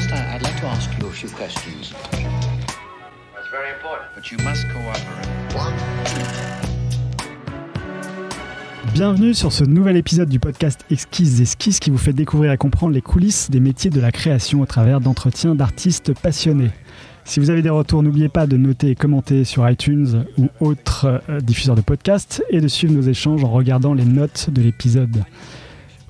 First, I- I'd like to ask you a few questions. That's very important. But you must cooperate. Bienvenue sur ce nouvel épisode du podcast Exquises Esquisses qui vous fait découvrir et comprendre les coulisses des métiers de la création au travers d'entretiens d'artistes passionnés. Si vous avez des retours, n'oubliez pas de noter et commenter sur iTunes ou autres euh, diffuseurs de podcasts et de suivre nos échanges en regardant les notes de l'épisode.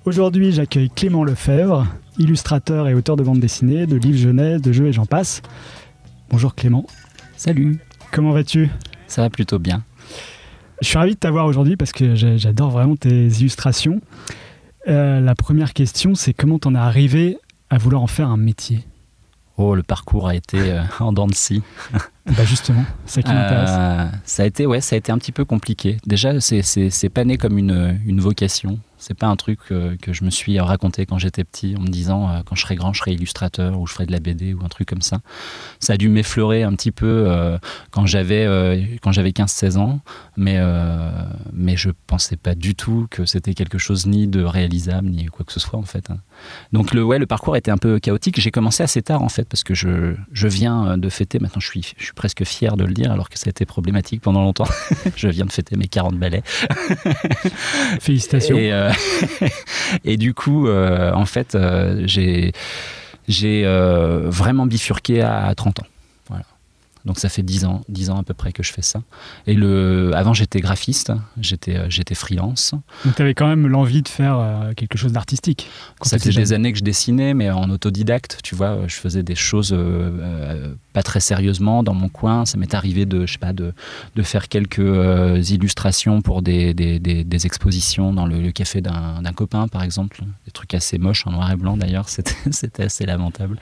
Aujourd'hui, j'accueille Clément Lefebvre, illustrateur et auteur de bande dessinée, de livres jeunesse, de jeux et j'en passe. Bonjour Clément, Salut, comment vas-tu? Ça va plutôt bien. Je suis ravi de t'avoir aujourd'hui parce que j'a- j'adore vraiment tes illustrations. Euh, la première question, c'est comment t'en es arrivé à vouloir en faire un métier? Oh, le parcours a été euh, en dents de scie. Bah justement, c'est ça qui m'intéresse. Euh, ça a été, ouais, ça a été un petit peu compliqué. Déjà, c'est, pas né comme une, une vocation. C'est pas un truc euh, que je me suis raconté quand j'étais petit en me disant euh, quand je serai grand, je serai illustrateur ou je ferai de la BD ou un truc comme ça. Ça a dû m'effleurer un petit peu quand j'avais quand j'avais 15-16 ans, mais mais je pensais pas du tout que c'était quelque chose ni de réalisable ni quoi que ce soit en fait. hein. Donc le ouais, le parcours était un peu chaotique. J'ai commencé assez tard en fait parce que je je viens de fêter. Maintenant, je suis je suis presque fier de le dire alors que ça a été problématique pendant longtemps. je viens de fêter mes 40 balais. Félicitations. Et, euh, et du coup, euh, en fait, euh, j'ai euh, vraiment bifurqué à 30 ans. Donc ça fait 10 ans, 10 ans à peu près que je fais ça. Et le, avant j'étais graphiste, j'étais euh, j'étais freelance. Donc t'avais quand même l'envie de faire euh, quelque chose d'artistique. Ça fait des années que je dessinais, mais en autodidacte, tu vois, je faisais des choses euh, pas très sérieusement dans mon coin. Ça m'est arrivé de, je sais pas, de, de faire quelques euh, illustrations pour des, des, des- des expositions dans le, le café d'un d'un copain, par exemple. Des trucs assez moches, en noir et blanc d'ailleurs, c'était c'était assez lamentable.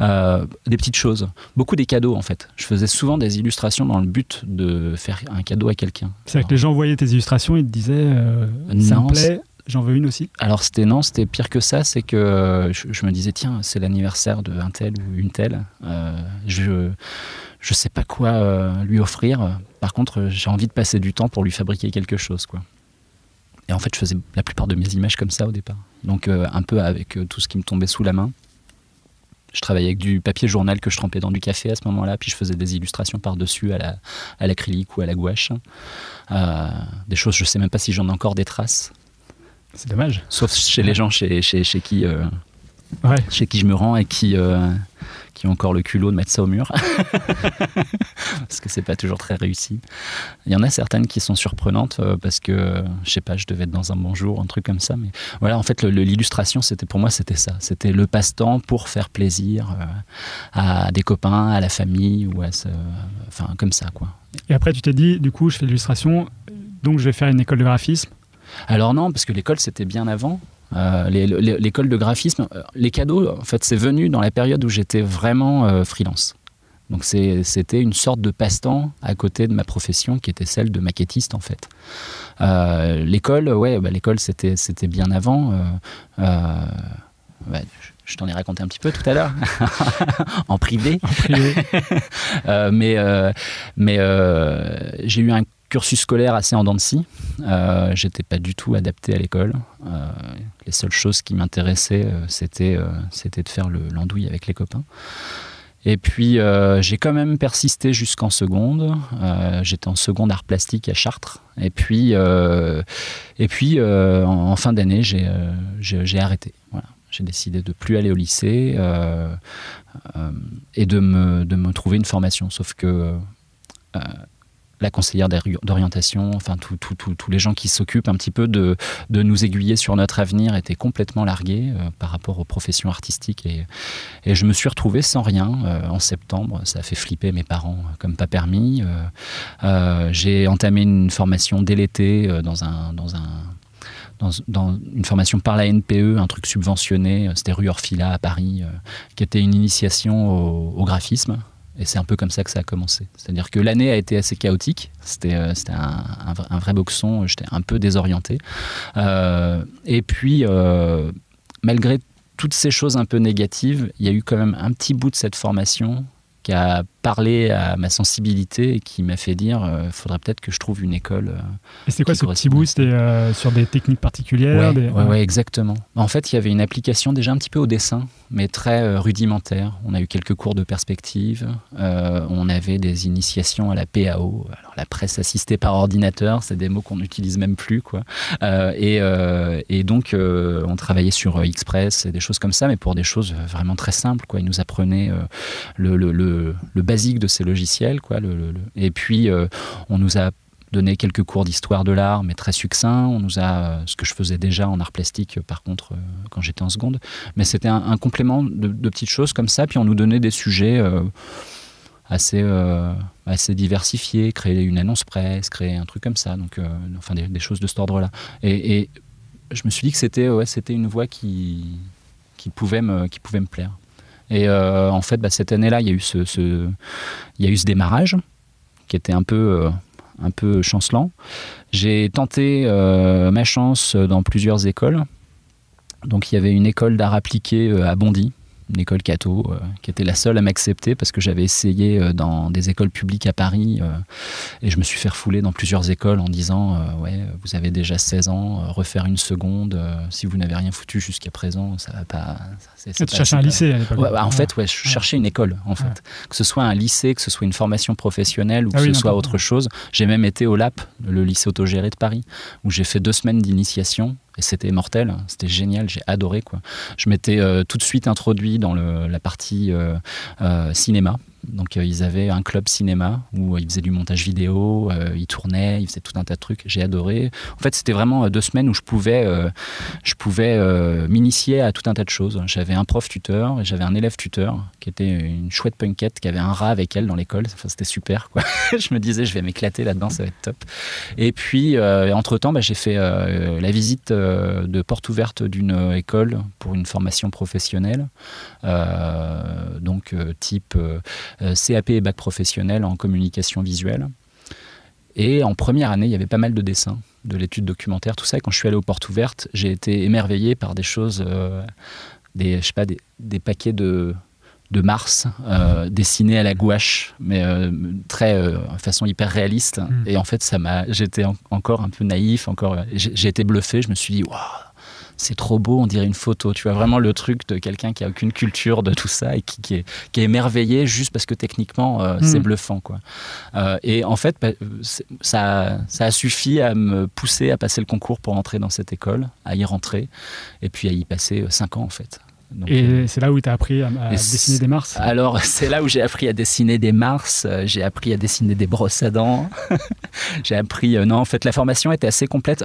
Euh, des petites choses, beaucoup des cadeaux en fait. Je faisais souvent des illustrations dans le but de faire un cadeau à quelqu'un. C'est-à-dire que les gens voyaient tes illustrations et te disaient euh, ça me plaît, j'en veux une aussi. Alors c'était non, c'était pire que ça, c'est que euh, je, je me disais tiens c'est l'anniversaire de un tel ou une telle, euh, je je sais pas quoi euh, lui offrir. Par contre j'ai envie de passer du temps pour lui fabriquer quelque chose quoi. Et en fait je faisais la plupart de mes images comme ça au départ, donc euh, un peu avec tout ce qui me tombait sous la main. Je travaillais avec du papier journal que je trempais dans du café à ce moment-là, puis je faisais des illustrations par-dessus à la- à l'acrylique ou à la gouache. Euh, des choses, je sais même pas si j'en ai encore des traces. C'est dommage. Sauf chez les gens chez, chez, chez qui, euh, Ouais. chez qui je me rends et qui, euh, qui ont encore le culot de mettre ça au mur. parce que c'est pas toujours très réussi. Il y en a certaines qui sont surprenantes euh, parce que, je sais pas, je devais être dans un bon jour, un truc comme ça. Mais voilà, en fait, l'illustration, c'était pour moi, c'était ça. C'était le passe-temps pour faire plaisir euh, à des copains, à la famille ou à ce, enfin, comme ça, quoi. Et après, tu t'es dit, du coup, je fais de l'illustration, donc je vais faire une école de graphisme. Alors non, parce que l'école c'était bien avant. Euh, L'école de graphisme, euh, les cadeaux, en fait, c'est venu dans la période où j'étais vraiment euh, freelance. Donc c'était une sorte de passe-temps à côté de ma profession qui était celle de maquettiste en fait. Euh, l'école, ouais, bah, l'école c'était c'était bien avant. ouais, je- je t'en ai raconté un petit peu tout à l'heure en privé. En privé. Euh, mais euh, mais euh, j'ai eu un cursus scolaire assez en dents de scie. Euh, J'étais pas du tout adapté à l'école. Euh, les seules choses qui m'intéressaient, euh, c'était de faire le- l'andouille avec les copains. Et puis j'ai quand même persisté jusqu'en seconde. J'étais en seconde art plastique à Chartres. Et puis et puis en, fin d'année, j'ai arrêté. J'ai décidé de plus aller au lycée. et de me, de me trouver une formation. Sauf que la conseillère d'ori- d'orientation, enfin tous les gens qui s'occupent un petit peu de, nous aiguiller sur notre avenir étaient complètement largués euh, par rapport aux professions artistiques. Et, je me suis retrouvé sans rien euh, en septembre. Ça a fait flipper mes parents euh, comme pas permis. J'ai entamé une formation dès l'été dans un... Dans un dans, dans une formation par la NPE, un truc subventionné, c'était rue Orfila à Paris, qui était une initiation au graphisme. Et c'est un peu comme ça que ça a commencé. C'est-à-dire que l'année a été assez chaotique. C'était euh, un vrai boxon. J'étais un peu désorienté. Euh, et puis, euh, malgré toutes ces choses un peu négatives, il y a eu quand même un petit bout de cette formation qui a parlé à ma sensibilité et qui m'a fait dire il faudrait peut-être que je trouve une école. et c'était quoi ce petit bout C'était sur des techniques particulières Oui, ouais, exactement. En fait, il y avait une application déjà un petit peu au dessin, mais très rudimentaire. On a eu quelques cours de perspective, on avait des initiations à la PAO, alors la presse assistée par ordinateur, c'est des mots qu'on n'utilise même plus. Quoi. et, et, donc, on travaillait sur Express et des choses comme ça, mais pour des choses vraiment très simples. Quoi. Il nous apprenait le, le, le, le basique de ces logiciels. Quoi, et puis, euh, on nous a donné quelques cours d'histoire de l'art, mais très succincts. On nous a, euh, ce que je faisais déjà en art plastique, euh, par contre, quand j'étais en seconde. Mais c'était un, complément de, petites choses comme ça. Puis on nous donnait des sujets assez, assez diversifiés, créer une annonce presse, créer un truc comme ça. Donc, enfin, des, choses de cet ordre-là. Et, et, je me suis dit que c'était c'était une voie qui, qui, pouvait me, qui pouvait me plaire. Et euh, en fait, bah, cette année-là, il y a eu ce, démarrage qui était un peu, euh, chancelant. J'ai tenté euh, ma chance dans plusieurs écoles. Donc il y avait une école d'art appliqué à Bondy, une école catho, euh, qui était la seule à m'accepter parce que j'avais essayé euh, dans des écoles publiques à Paris euh, et je me suis fait refouler dans plusieurs écoles en disant ouais vous avez déjà 16 ans, refaire une seconde, si vous n'avez rien foutu jusqu'à présent, ça va pas. tu cherchais un lycée à l'époque. Bah, en fait, ouais, je cherchais une école en fait, que ce soit un lycée, que ce soit une formation professionnelle ou ah que ce soit autre chose. J'ai même été au LAP, le lycée autogéré de Paris, où j'ai fait deux semaines d'initiation et c'était mortel, c'était génial, j'ai adoré quoi. Je m'étais euh, tout de suite introduit dans la partie euh, euh, cinéma. Donc euh, ils avaient un club cinéma où euh, ils faisaient du montage vidéo, euh, ils tournaient, ils faisaient tout un tas de trucs. J'ai adoré. En fait, c'était vraiment deux semaines où je pouvais, pouvais m'initier à tout un tas de choses. J'avais un prof tuteur et j'avais un élève tuteur qui était une chouette punkette qui avait un rat avec elle dans l'école. Enfin, c'était super. Je me disais, je vais m'éclater là-dedans, ça va être top. Et puis, entre-temps, bah, j'ai fait la visite de porte ouverte d'une école pour une formation professionnelle. donc, type CAP et bac professionnel en communication visuelle. Et en première année, il y avait pas mal de dessins, de l'étude documentaire, tout ça. Et quand je suis allé aux portes ouvertes, j'ai été émerveillé par des choses, euh, des, je sais pas, des, des de, de Mars euh, dessinés à la gouache, mais très de façon hyper réaliste. Mm. Et en fait, ça m'a, j'étais encore un peu naïf, encore, j'ai été bluffé. Je me suis dit, waouh c'est trop beau, on dirait une photo. Tu vois vraiment le truc de quelqu'un qui a aucune culture de tout ça et qui, est, qui est, émerveillé juste parce que techniquement euh, c'est hmm. bluffant. Quoi. Euh, et en fait, bah, ça, ça a suffi à me pousser à passer le concours pour entrer dans cette école, à y rentrer et puis à y passer euh, cinq ans en fait et euh, c'est là où tu as appris à, dessiner des Mars Alors, c'est là où j'ai appris à dessiner des Mars, euh, j'ai appris à dessiner des brosses à dents. j'ai appris. Euh, non, en fait, la formation était assez complète.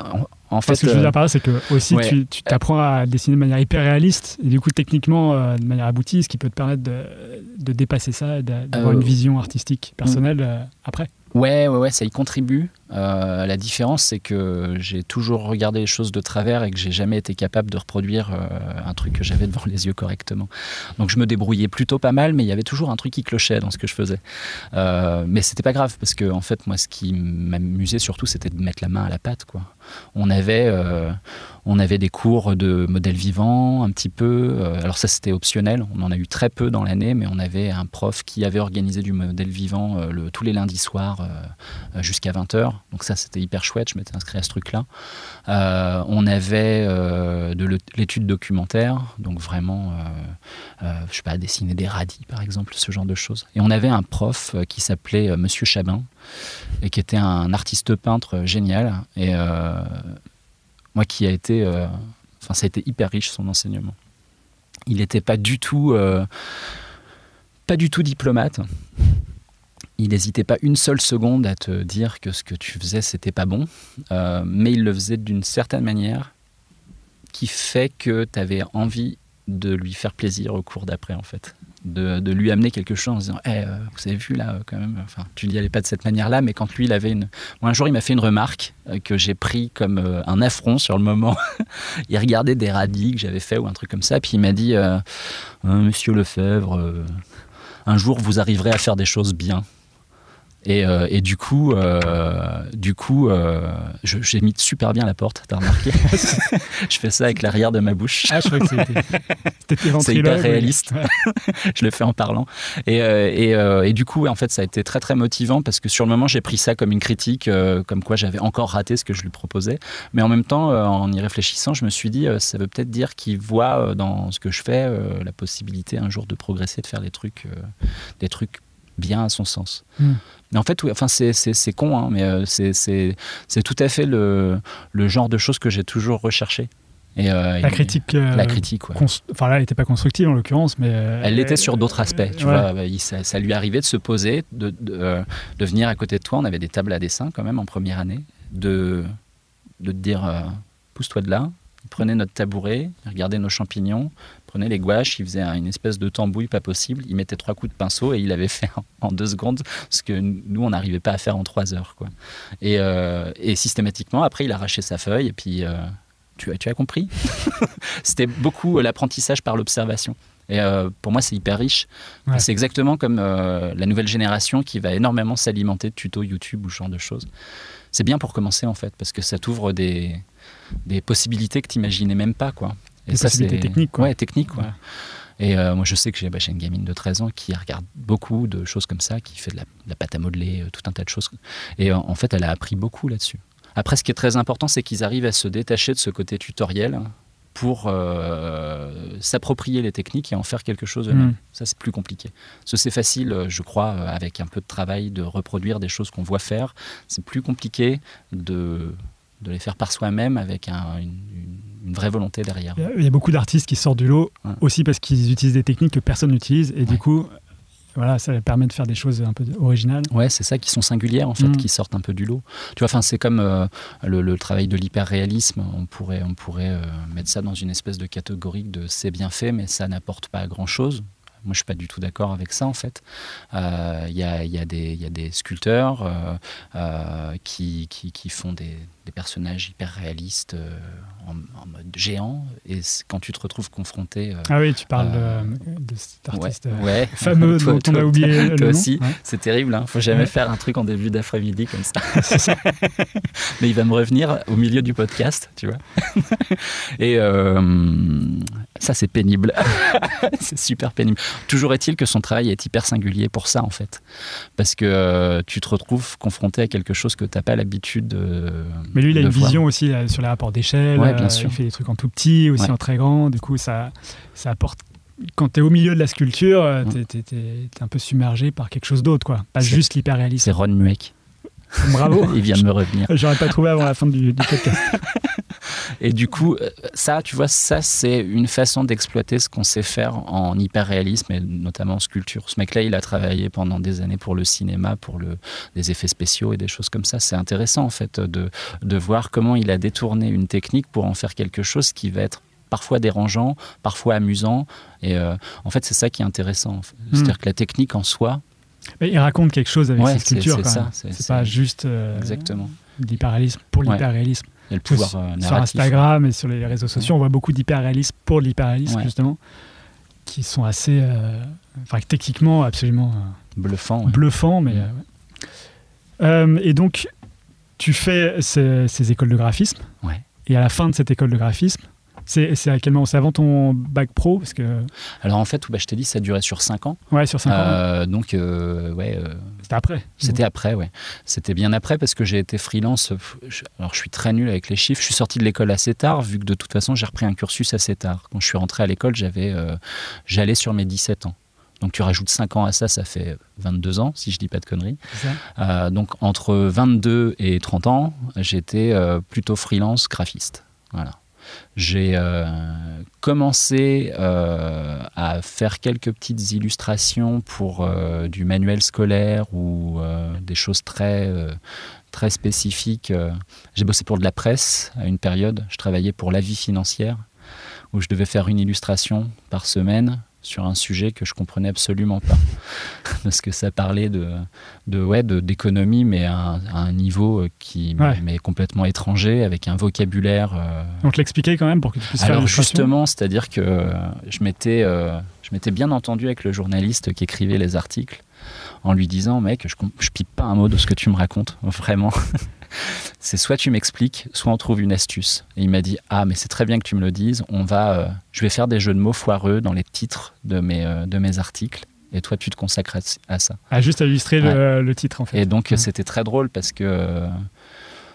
En, fait, ce que je veux dire par là, c'est que aussi tu t'apprends à dessiner de manière hyper réaliste, et du coup, techniquement, de manière aboutie, ce qui peut te permettre de, de dépasser ça, d'avoir une vision artistique personnelle après. Ouais, ouais, ouais, ça y contribue. Euh, la différence, c'est que j'ai toujours regardé les choses de travers et que j'ai jamais été capable de reproduire euh, un truc que j'avais devant les yeux correctement. Donc je me débrouillais plutôt pas mal, mais il y avait toujours un truc qui clochait dans ce que je faisais. Euh, mais c'était pas grave parce que en fait, moi, ce qui m'amusait surtout, c'était de mettre la main à la pâte. On avait, euh, on avait des cours de modèles vivants, un petit peu. Alors ça, c'était optionnel. On en a eu très peu dans l'année, mais on avait un prof qui avait organisé du modèle vivant tous les lundis soirs jusqu'à 20h. Donc ça, c'était hyper chouette. Je m'étais inscrit à ce truc-là. on avait de l'étude documentaire, donc vraiment, je sais pas, dessiner des radis, par exemple, ce genre de choses. Et on avait un prof qui s'appelait Monsieur Chabin, et qui était un artiste peintre génial. Et euh, moi, qui a été. Euh, enfin, ça a été hyper riche son enseignement. Il n'était. Euh, pas du tout diplomate. Il n'hésitait pas une seule seconde à te dire que ce que tu faisais, c'était pas bon. mais il le faisait d'une certaine manière qui fait que tu avais envie de lui faire plaisir au cours d'après, en fait de, lui amener quelque chose en disant eh, euh, Vous avez vu là, quand même, enfin, tu n'y allais pas de cette manière-là, mais quand lui, il avait une. un jour, il m'a fait une remarque euh, que j'ai pris comme euh, un affront sur le moment. il regardait des radis que j'avais fait ou un truc comme ça, puis il m'a dit Monsieur Lefebvre, un jour, vous arriverez à faire des choses bien. Et, euh, et du coup, euh, du coup, euh, j'ai mis super bien la porte. T'as remarqué Je fais ça avec l'arrière de ma bouche. Ah, je crois que c'était c'était tes C'est hyper réaliste. je le fais en parlant. Et, et, et du coup, en fait, ça a été très très motivant parce que sur le moment, j'ai pris ça comme une critique, comme quoi j'avais encore raté ce que je lui proposais. Mais en même temps, en y réfléchissant, je me suis dit, ça veut peut-être dire qu'il voit dans ce que je fais la possibilité un jour de progresser, de faire des trucs, des trucs bien à son sens. Hmm. Mais en fait, oui, enfin, c'est, con, hein, mais euh, c'est, tout à fait le, le genre de choses que j'ai toujours recherché. Et, euh, La et- critique. euh, La critique, ouais. Enfin, là, elle n'était pas constructive en l'occurrence, mais. euh, Elle l'était sur d'autres aspects. Tu ouais. vois, il- ça, ça lui arrivait de se poser, de, de, euh, de venir à côté de toi. On avait des tables à dessin quand même en première année, de, de te dire pousse-toi de là. Il prenait notre tabouret, il regardait nos champignons, prenait les gouaches, il faisait un- une espèce de tambouille pas possible. Il mettait trois coups de pinceau et il avait fait en, deux secondes ce que nous on n'arrivait pas à faire en trois heures. Quoi. Et, euh, et systématiquement, après, il arrachait sa feuille et puis. euh, tu, as- tu as compris? C'était beaucoup euh, l'apprentissage par l'observation. Et euh, pour moi, c'est hyper riche. Ouais. C'est exactement comme la nouvelle génération qui va énormément s'alimenter de tutos YouTube ou ce genre de choses. C'est bien pour commencer en fait, parce que ça t'ouvre des, des possibilités que tu n'imaginais même pas. Quoi. Et Des ça, possibilités c'est- techniques, quoi. Ouais, techniques. quoi. Ouais. Et euh, moi, je sais que j'ai bah, une gamine de 13 ans qui regarde beaucoup de choses comme ça, qui fait de la, de la pâte à modeler, euh, tout un tas de choses. Et en fait, elle a appris beaucoup là-dessus. Après, ce qui est très important, c'est qu'ils arrivent à se détacher de ce côté tutoriel pour euh, s'approprier les techniques et en faire quelque chose eux-mêmes. Mm. Ça, c'est plus compliqué. C'est facile, euh, je crois, euh, avec un peu de travail, de reproduire des choses qu'on voit faire. C'est plus compliqué de, de les faire par soi-même avec un- une, vraie volonté derrière. Il y a- beaucoup d'artistes qui sortent du lot Ouais. aussi parce qu'ils utilisent des techniques que personne n'utilise et du coup, voilà, ça permet de faire des choses un peu originales. Ouais, c'est ça qui sont singulières en fait, Mm. qui sortent un peu du lot. Tu vois, enfin, c'est comme euh, le, le travail de l'hyperréalisme. On pourrait, on pourrait euh, mettre ça dans une espèce de catégorie de c'est bien fait, mais ça n'apporte pas grand chose. Moi, je suis pas du tout d'accord avec ça en fait. Euh, Il y, a, y a y a des sculpteurs euh, euh, qui, qui, qui font des, des personnages hyper réalistes euh, en, en mode géant, et quand tu te retrouves confronté euh, Ah oui, tu parles Euh, de, de cet ouais, artiste euh, ouais. fameux Toi- dont on a oublié le toi nom. aussi. Ouais. C'est terrible, hein. faut jamais Ouais. faire un truc en début d'après-midi comme ça. Mais il va me revenir au milieu du podcast, tu vois. Et euh, ça, c'est pénible. c'est super pénible. Toujours est-il que son travail est hyper singulier pour ça, en fait. Parce que euh, tu te retrouves confronté à quelque chose que tu n'as pas l'habitude de. Mais lui, il a une vision aussi euh, sur les rapports d'échelle. Ouais, bien euh, sûr. Il fait des trucs en tout petit, aussi Ouais. en très grand. Du coup, ça, ça apporte. Quand tu es au milieu de la sculpture, euh, t'es es, un peu submergé par quelque chose d'autre, quoi. Pas juste l'hyperréalisme. C'est Ron Mueck. Bravo. il vient de me revenir. J'aurais pas trouvé avant la fin du, du podcast. Et du coup, euh, ça, tu vois, ça, c'est une façon d'exploiter ce qu'on sait faire en hyper-réalisme et notamment en sculpture. Ce mec-là, il a travaillé pendant des années pour le cinéma, pour le, des effets spéciaux et des choses comme ça. C'est intéressant, en fait, de, de voir comment il a détourné une technique pour en faire quelque chose qui va être parfois dérangeant, parfois amusant. Et euh, en fait, c'est ça qui est intéressant. fait. C'est-à-dire que la technique en soi, Mais il raconte quelque chose avec Ouais, ses c'est- sculptures. c'est pas juste euh, exactement. l'hyperréalisme pour Ouais. Il y a le Parce que pouvoir sur- euh, Sur. Instagram et sur les réseaux sociaux, on voit beaucoup d'hyperréalisme pour l'hyperréalisme, Ouais. justement, qui sont assez. euh, Enfin, techniquement, absolument. euh, Bluffant. ouais. bluffant, mais. Mm. ouais. Et donc, tu fais ces, ces écoles de graphisme. Ouais. Et à la fin de cette école de graphisme, c'est à quel moment? C'est avant ton bac pro? Parce que, Alors en fait, bah, je t'ai dit, ça durait sur 5 ans. ouais, sur 5 ans, Euh, donc, euh, ouais. euh, c'était après. C'était après, ouais. C'était bien après parce que j'ai été freelance. Je- Alors, je suis très nul avec les chiffres. Je suis sorti de l'école assez tard, vu que de toute façon, j'ai repris un cursus assez tard. Quand je suis rentré à l'école, j'avais, j'allais sur mes 17 ans. Donc, tu rajoutes 5 ans à ça, ça fait 22 ans, si je dis pas de conneries. Euh, donc, entre 22 et 30 ans, j'étais euh, plutôt freelance graphiste. Voilà. J'ai euh, commencé euh, à faire quelques petites illustrations pour euh, du manuel scolaire ou des choses très, très spécifiques. J'ai bossé pour de la presse à une période. Je travaillais pour La Vie financière où je devais faire une illustration par semaine sur un sujet que je comprenais absolument pas parce que ça parlait de de ouais de d'économie mais à un, à un niveau euh, qui Ouais. m'est complètement étranger avec un vocabulaire euh, On te l'expliquait quand même pour que tu puisses faire alors l'illustration justement, c'est-à-dire que je m'étais, euh, Je m'étais bien entendu avec le journaliste qui écrivait les articles en lui disant mec, je, je pipe pas un mot de ce que tu me racontes, vraiment. C'est soit tu m'expliques, soit on trouve une astuce. Et il m'a dit ah mais c'est très bien que tu me le dises. On va, euh, je vais faire des jeux de mots foireux dans les titres de mes euh, de mes articles. Et toi, tu te consacres à, ça. Ah, juste à illustrer le, titre, en fait. Et donc, c'était très drôle parce que.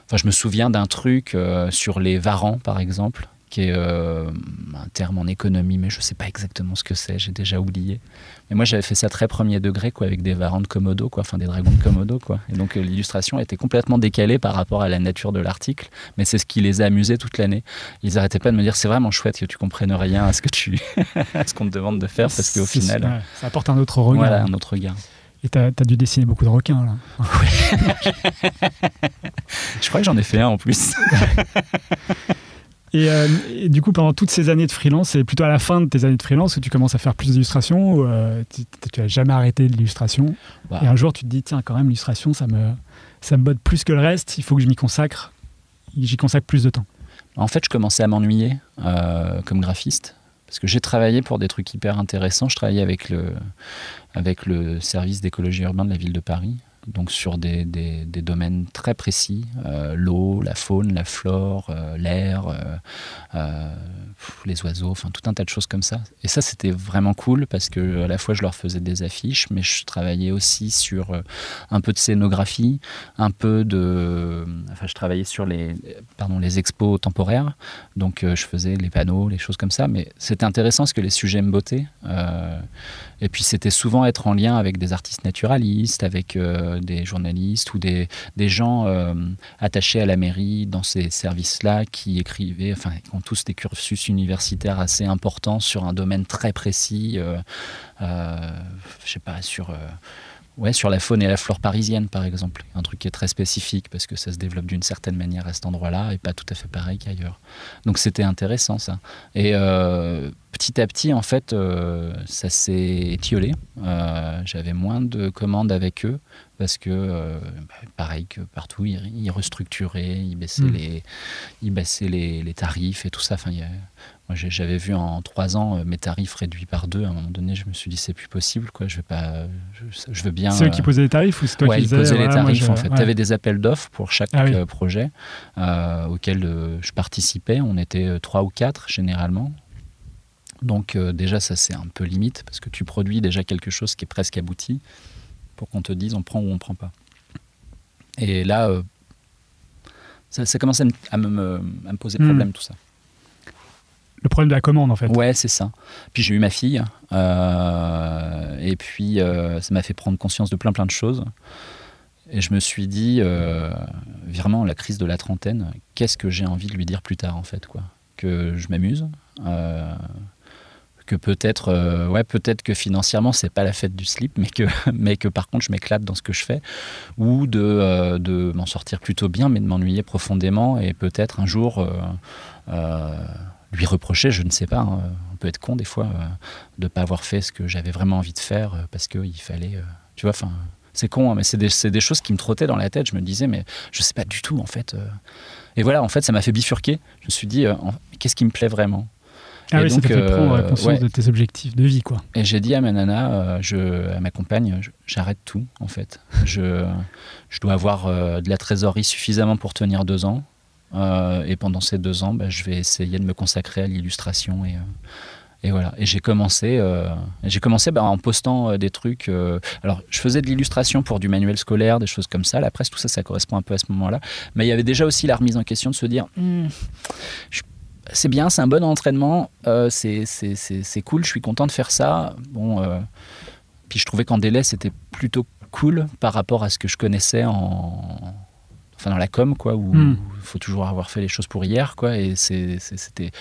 Enfin, je me souviens d'un truc euh, sur les varans, par exemple qui est euh, un terme en économie, mais je ne sais pas exactement ce que c'est, j'ai déjà oublié. Mais moi, j'avais fait ça très premier degré, quoi, avec des varans de Komodo, quoi, enfin des dragons de Komodo, quoi. Et donc, euh, l'illustration était complètement décalée par rapport à la nature de l'article, mais c'est ce qui les a amusés toute l'année. Ils n'arrêtaient pas de me dire, c'est vraiment chouette que tu comprennes rien à ce que tu, ce qu'on te demande de faire, parce qu'au final, ça apporte un autre regard. Voilà, un autre regard. Et tu as, dû dessiner beaucoup de requins, là. je crois que j'en ai fait un en plus. Euh, et, du coup, pendant toutes ces années de freelance, c'est plutôt à la fin de tes années de freelance où tu commences à faire plus d'illustrations ou euh, tu n'as jamais arrêté de l'illustration bah. Et un jour, tu te dis, tiens, quand même, l'illustration, ça me, ça me botte plus que le reste, il faut que je m'y consacre, j'y consacre plus de temps. En fait, je commençais à m'ennuyer euh, comme graphiste parce que j'ai travaillé pour des trucs hyper intéressants. Je travaillais avec le, avec le service d'écologie urbaine de la ville de Paris donc sur des, des, domaines très précis, euh, l'eau, la faune, la flore, euh, l'air, euh, les oiseaux, enfin tout un tas de choses comme ça. Et ça c'était vraiment cool parce que à la fois je leur faisais des affiches, mais je travaillais aussi sur un peu de scénographie, un peu de, enfin je travaillais sur les, pardon, les expos temporaires, donc je faisais les panneaux, les choses comme ça. Mais c'était intéressant parce que les sujets me bottaient. et puis c'était souvent être en lien avec des artistes naturalistes, avec euh, des journalistes ou des, gens euh, attachés à la mairie dans ces services-là qui écrivaient, enfin, qui ont tous des cursus universitaires assez importants sur un domaine très précis, euh, je sais pas, sur Ouais, sur la faune et la flore parisienne, par exemple. Un truc qui est très spécifique parce que ça se développe d'une certaine manière à cet endroit-là et pas tout à fait pareil qu'ailleurs. Donc c'était intéressant ça. Et euh, petit à petit, en fait, euh, ça s'est étiolé. Euh, j'avais moins de commandes avec eux parce que, bah, pareil que partout, ils, restructuraient, ils baissaient, hmm. les, ils baissaient les, les, tarifs et tout ça. Enfin, il y a, j'avais vu en trois ans euh, mes tarifs réduits par deux. À un moment donné, je me suis dit c'est plus possible, quoi. Je vais pas, je, veux bien. C'est eux qui posaient les tarifs ou c'est toi ouais, qui ils posaient les tarifs en fait. Tu avais des appels d'offres pour chaque ah euh, projet euh, auquel je participais. On était trois ou quatre généralement. Donc déjà ça c'est un peu limite parce que tu produis déjà quelque chose qui est presque abouti pour qu'on te dise on prend ou on prend pas. Et là, ça, ça commence à me, poser hmm. problème tout ça le problème de la commande en fait. Ouais, c'est ça. Puis j'ai eu ma fille, euh, et puis euh, ça m'a fait prendre conscience de plein plein de choses. Et je me suis dit, euh, vraiment, la crise de la trentaine, qu'est-ce que j'ai envie de lui dire plus tard en fait quoi Que je m'amuse, que peut-être, ouais, peut-être que financièrement c'est pas la fête du slip, mais que, mais que par contre je m'éclate dans ce que je fais, ou de, de m'en sortir plutôt bien, mais de m'ennuyer profondément et peut-être un jour lui reprocher, je ne sais pas, hein, on peut être con des fois euh, de ne pas avoir fait ce que j'avais vraiment envie de faire euh, parce qu'il fallait, euh, tu vois, enfin, c'est con, hein, mais c'est des, choses qui me trottaient dans la tête. Je me disais, mais je ne sais pas du tout en fait. Et voilà, en fait, ça m'a fait bifurquer. Je me suis dit, qu'est-ce qui me plaît vraiment? Ah oui, ça t'a fait prendre conscience de tes objectifs de vie, quoi. Et j'ai dit à ma nana, je, à ma compagne, j'arrête tout, en fait. Je, je dois avoir de la trésorerie suffisamment pour tenir deux ans. Euh, et pendant ces deux ans, bah, je vais essayer de me consacrer à l'illustration et, euh, voilà. Et j'ai commencé, euh, j'ai commencé bah, en postant des trucs. alors, je faisais de l'illustration pour du manuel scolaire, des choses comme ça. La presse, tout ça, ça correspond un peu à ce moment-là. Mais il y avait déjà aussi la remise en question de se dire. Hmm, c'est bien, c'est un bon entraînement, c'est cool, je suis content de faire ça. Bon, puis je trouvais qu'en délai, c'était plutôt cool par rapport à ce que je connaissais en, enfin dans la com quoi où il hmm. faut toujours avoir fait les choses pour hier quoi et c'était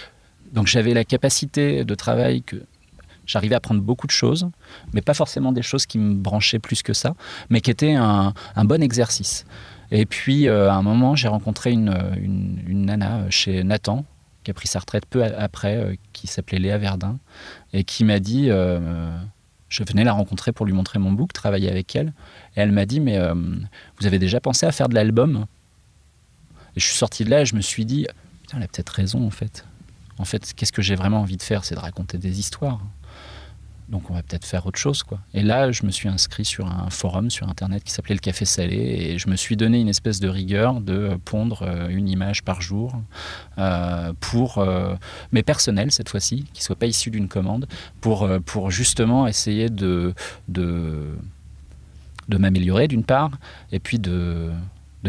donc j'avais la capacité de travail que j'arrivais à prendre beaucoup de choses mais pas forcément des choses qui me branchaient plus que ça mais qui étaient un, bon exercice et puis euh, à un moment j'ai rencontré une, une, nana chez Nathan qui a pris sa retraite peu après euh, qui s'appelait Léa Verdun et qui m'a dit euh, je venais la rencontrer pour lui montrer mon book, travailler avec elle. Et elle m'a dit, mais euh, vous avez déjà pensé à faire de l'album? Et je suis sorti de là et je me suis dit, putain, elle a peut-être raison en fait. En fait, qu'est-ce que j'ai vraiment envie de faire C'est de raconter des histoires. Donc on va peut-être faire autre chose quoi. Et là, je me suis inscrit sur un forum sur internet qui s'appelait le Café Salé et je me suis donné une espèce de rigueur de pondre euh, une image par jour euh, pour euh, mes personnels cette fois-ci, qui soit pas issu d'une commande, pour pour justement essayer de m'améliorer d'une part et puis de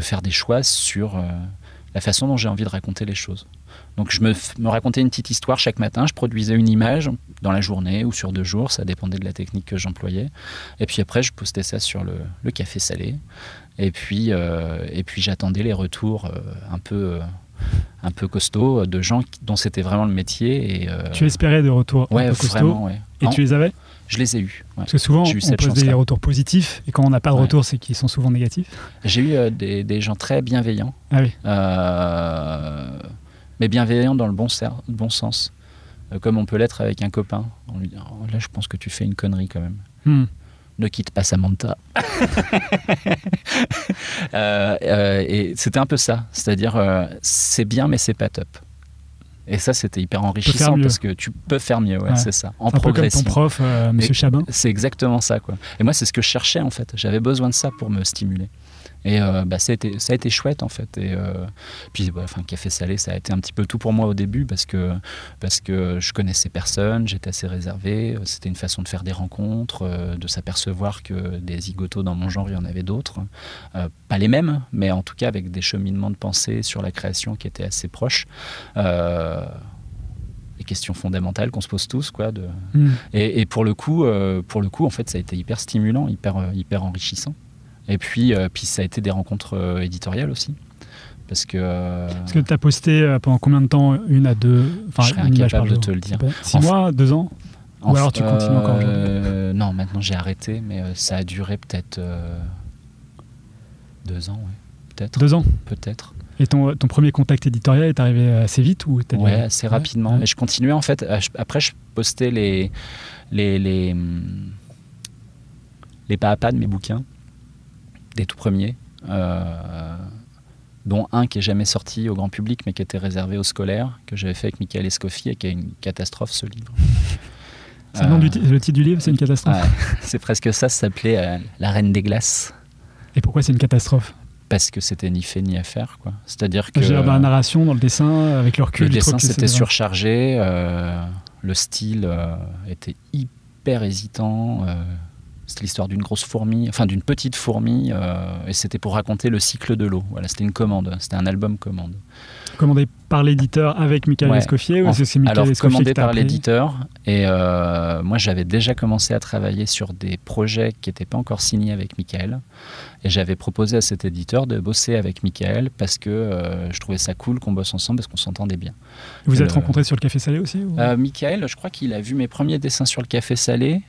faire des choix sur la façon dont j'ai envie de raconter les choses. Donc je me, me, racontais une petite histoire chaque matin, je produisais une image dans la journée ou sur deux jours, ça dépendait de la technique que j'employais. Et puis après, je postais ça sur le, le café salé. Et puis, euh, et puis j'attendais les retours euh, un peu... Euh, un peu costauds de gens dont c'était vraiment le métier. Et, euh, tu espérais des retours ouais, un peu costauds vraiment, ouais. et Non, tu les avais? Je les ai eus. ouais. Parce que souvent, eu on pose des retours positifs et quand on n'a pas de retour, c'est qu'ils sont souvent négatifs? J'ai eu des, des gens très bienveillants, Ah oui. Mais bienveillants dans le bon, sens, Euh, comme on peut l'être avec un copain. On lui dit Oh, Là, je pense que tu fais une connerie quand même. Hmm. Ne quitte pas Samantha. Euh, euh, et c'était un peu ça, c'est-à-dire euh, c'est bien, mais c'est pas top. Et ça, c'était hyper enrichissant parce que tu peux faire mieux, ouais, Ouais. c'est ça. En peu comme ton progression. prof, Monsieur Chabin. C'est exactement ça, quoi. Et moi, c'est ce que je cherchais, en fait. J'avais besoin de ça pour me stimuler. Et euh, bah, ça, a été, ça a été chouette, en fait. Et euh, puis, enfin, Café Salé, ça a été un petit peu tout pour moi au début parce que, parce que je connaissais personne, j'étais assez réservé. C'était une façon de faire des rencontres, euh, de s'apercevoir que des zigotos dans mon genre, il y en avait d'autres. Pas les mêmes, mais en tout cas avec des cheminements de pensée sur la création qui étaient assez proches. Les questions fondamentales qu'on se pose tous, quoi, de, Hmm. et, et pour le coup, euh, pour le coup, en fait, ça a été hyper stimulant, hyper, hyper enrichissant. Et puis, euh, puis ça a été des rencontres euh, éditoriales aussi, parce que euh, Est-ce que tu as posté euh, pendant combien de temps Une à deux Enfin, Je serais incapable de te le dire. Six Enfin- mois Deux ans Ou alors tu continues encore aujourd'hui euh, Non, maintenant j'ai arrêté, mais euh, ça a duré peut-être euh, deux ans, ouais. peut-être, Deux ans peut-être. Et ton, ton premier contact éditorial est arrivé assez vite ou dû- Ouais, assez rapidement. ouais. Mais je continuais en fait. Après, je postais les les les, les pas à pas de mes bouquins, des tout premiers, euh, dont un qui est jamais sorti au grand public, mais qui était réservé aux scolaires, que j'avais fait avec Michael Escoffier, et qui est une catastrophe ce livre. C'est le, Euh, le titre du livre, c'est une catastrophe? c'est presque ça. Ça s'appelait euh, La Reine des glaces. Et pourquoi c'est une catastrophe? Parce que c'était ni fait ni à faire, quoi. C'est-à-dire que Dans la narration, dans le dessin, avec le recul, Le dessin c'était surchargé, euh, le style euh, était hyper hésitant. euh, c'était l'histoire d'une grosse fourmi, enfin d'une petite fourmi, euh, et c'était pour raconter le cycle de l'eau. Voilà, c'était une commande, c'était un album commande. Commandé par l'éditeur avec Michael Ouais. Escoffier ou En- c'est Michael Alors Escoffier commandé par l'éditeur, et euh, moi j'avais déjà commencé à travailler sur des projets qui n'étaient pas encore signés avec Michael, et j'avais proposé à cet éditeur de bosser avec Michael parce que euh, je trouvais ça cool qu'on bosse ensemble parce qu'on s'entendait bien. Vous vous êtes Euh, rencontrés sur le Café Salé aussi ou- Michael, je crois qu'il a vu mes premiers dessins sur le café salé.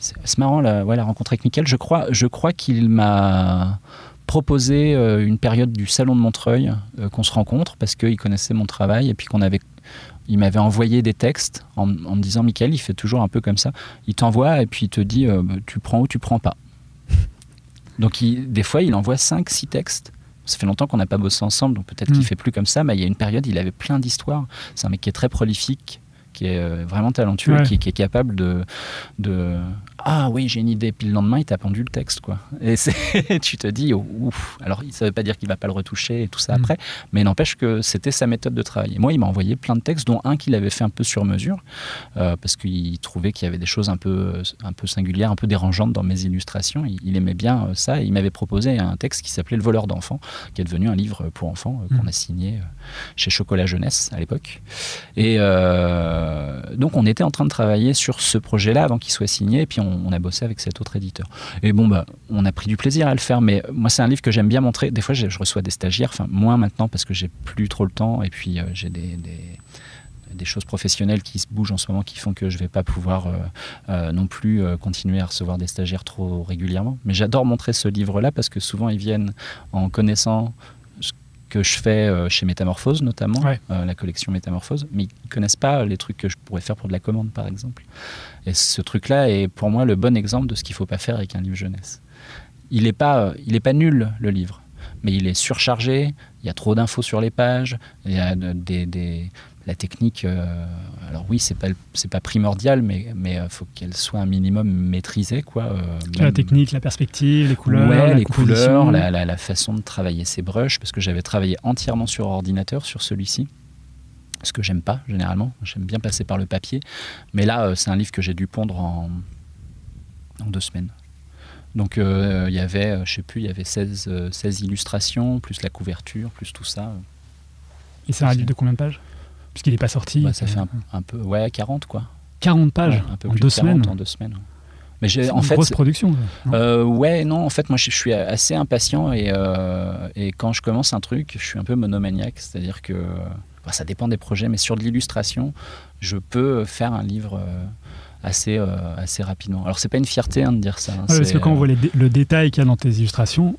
C'est marrant la, ouais, la rencontre avec Michael. Je crois, je crois qu'il m'a proposé euh, une période du salon de Montreuil euh, qu'on se rencontre parce qu'il connaissait mon travail et puis qu'on avait. Il m'avait envoyé des textes en, en me disant Michael, il fait toujours un peu comme ça. Il t'envoie et puis il te dit euh, tu prends ou tu prends pas. Donc il- des fois, il envoie 5-6 textes. Ça fait longtemps qu'on n'a pas bossé ensemble, donc peut-être Mm. qu'il fait plus comme ça, mais il y a une période, il avait plein d'histoires. C'est un mec qui est très prolifique, qui est vraiment talentueux, Ouais. qui, qui est capable de, de ah oui j'ai une idée, puis le lendemain il t'a pendu le texte quoi. Et tu te dis oh, ouf. Alors ça veut pas dire qu'il va pas le retoucher et tout ça Mm. après, mais n'empêche que c'était sa méthode de travail. Et moi il m'a envoyé plein de textes, dont un qu'il avait fait un peu sur mesure, euh, parce qu'il trouvait qu'il y avait des choses un peu un peu singulières, un peu dérangeantes dans mes illustrations. Il, il aimait bien euh, ça. Et il m'avait proposé un texte qui s'appelait Le voleur d'enfants, qui est devenu un livre pour enfants euh, qu'on Mm. a signé chez Chocolat Jeunesse à l'époque. Et euh, donc on était en train de travailler sur ce projet-là avant qu'il soit signé, et puis on, on a bossé avec cet autre éditeur. Et bon, bah, on a pris du plaisir à le faire, mais moi c'est un livre que j'aime bien montrer. Des fois je, reçois des stagiaires, moins maintenant parce que j'ai plus trop le temps, et puis euh, j'ai des, choses professionnelles qui se bougent en ce moment qui font que je vais pas pouvoir euh, euh, non plus continuer à recevoir des stagiaires trop régulièrement. Mais j'adore montrer ce livre-là parce que souvent ils viennent en connaissant que je fais euh, chez Métamorphose notamment, Ouais. euh, la collection Métamorphose, mais ils connaissent pas les trucs que je pourrais faire pour de la commande par exemple. Et ce truc-là est pour moi le bon exemple de ce qu'il faut pas faire avec un livre jeunesse. Il est pas, euh, il est pas nul le livre, mais il est surchargé. Il y a trop d'infos sur les pages. Il y a de- des, des- la technique, euh, alors oui, c'est pas c'est pas primordial, mais mais euh, faut qu'elle soit un minimum maîtrisée, quoi. euh, La technique, la perspective, les couleurs, Ouais, la les couleurs, la, la- la façon de travailler ses brushes, parce que j'avais travaillé entièrement sur ordinateur sur celui-ci. Ce que j'aime pas généralement, j'aime bien passer par le papier. Mais là, euh, c'est un livre que j'ai dû pondre en, en deux semaines. Donc il y avait, je sais plus, il y avait 16, euh, 16 illustrations, plus la couverture, plus tout ça. Et c'est un livre de combien de pages? Puisqu'il n'est pas sorti. Bah, ça fait un, un peu, ouais, 40 quoi. 40 pages Ouais, un peu en plus deux de 40 semaines. En deux semaines. Mais j'ai, en une fait, grosse production. non Euh, ouais, non, en fait, moi, je, je suis assez impatient et, euh, et quand je commence un truc, je suis un peu monomaniaque. C'est-à-dire que bah, ça dépend des projets, mais sur de l'illustration, je peux faire un livre euh, assez, assez rapidement. Alors, c'est pas une fierté hein, de dire ça. hein, Ouais, parce que quand on voit dé- le détail qu'il y a dans tes illustrations,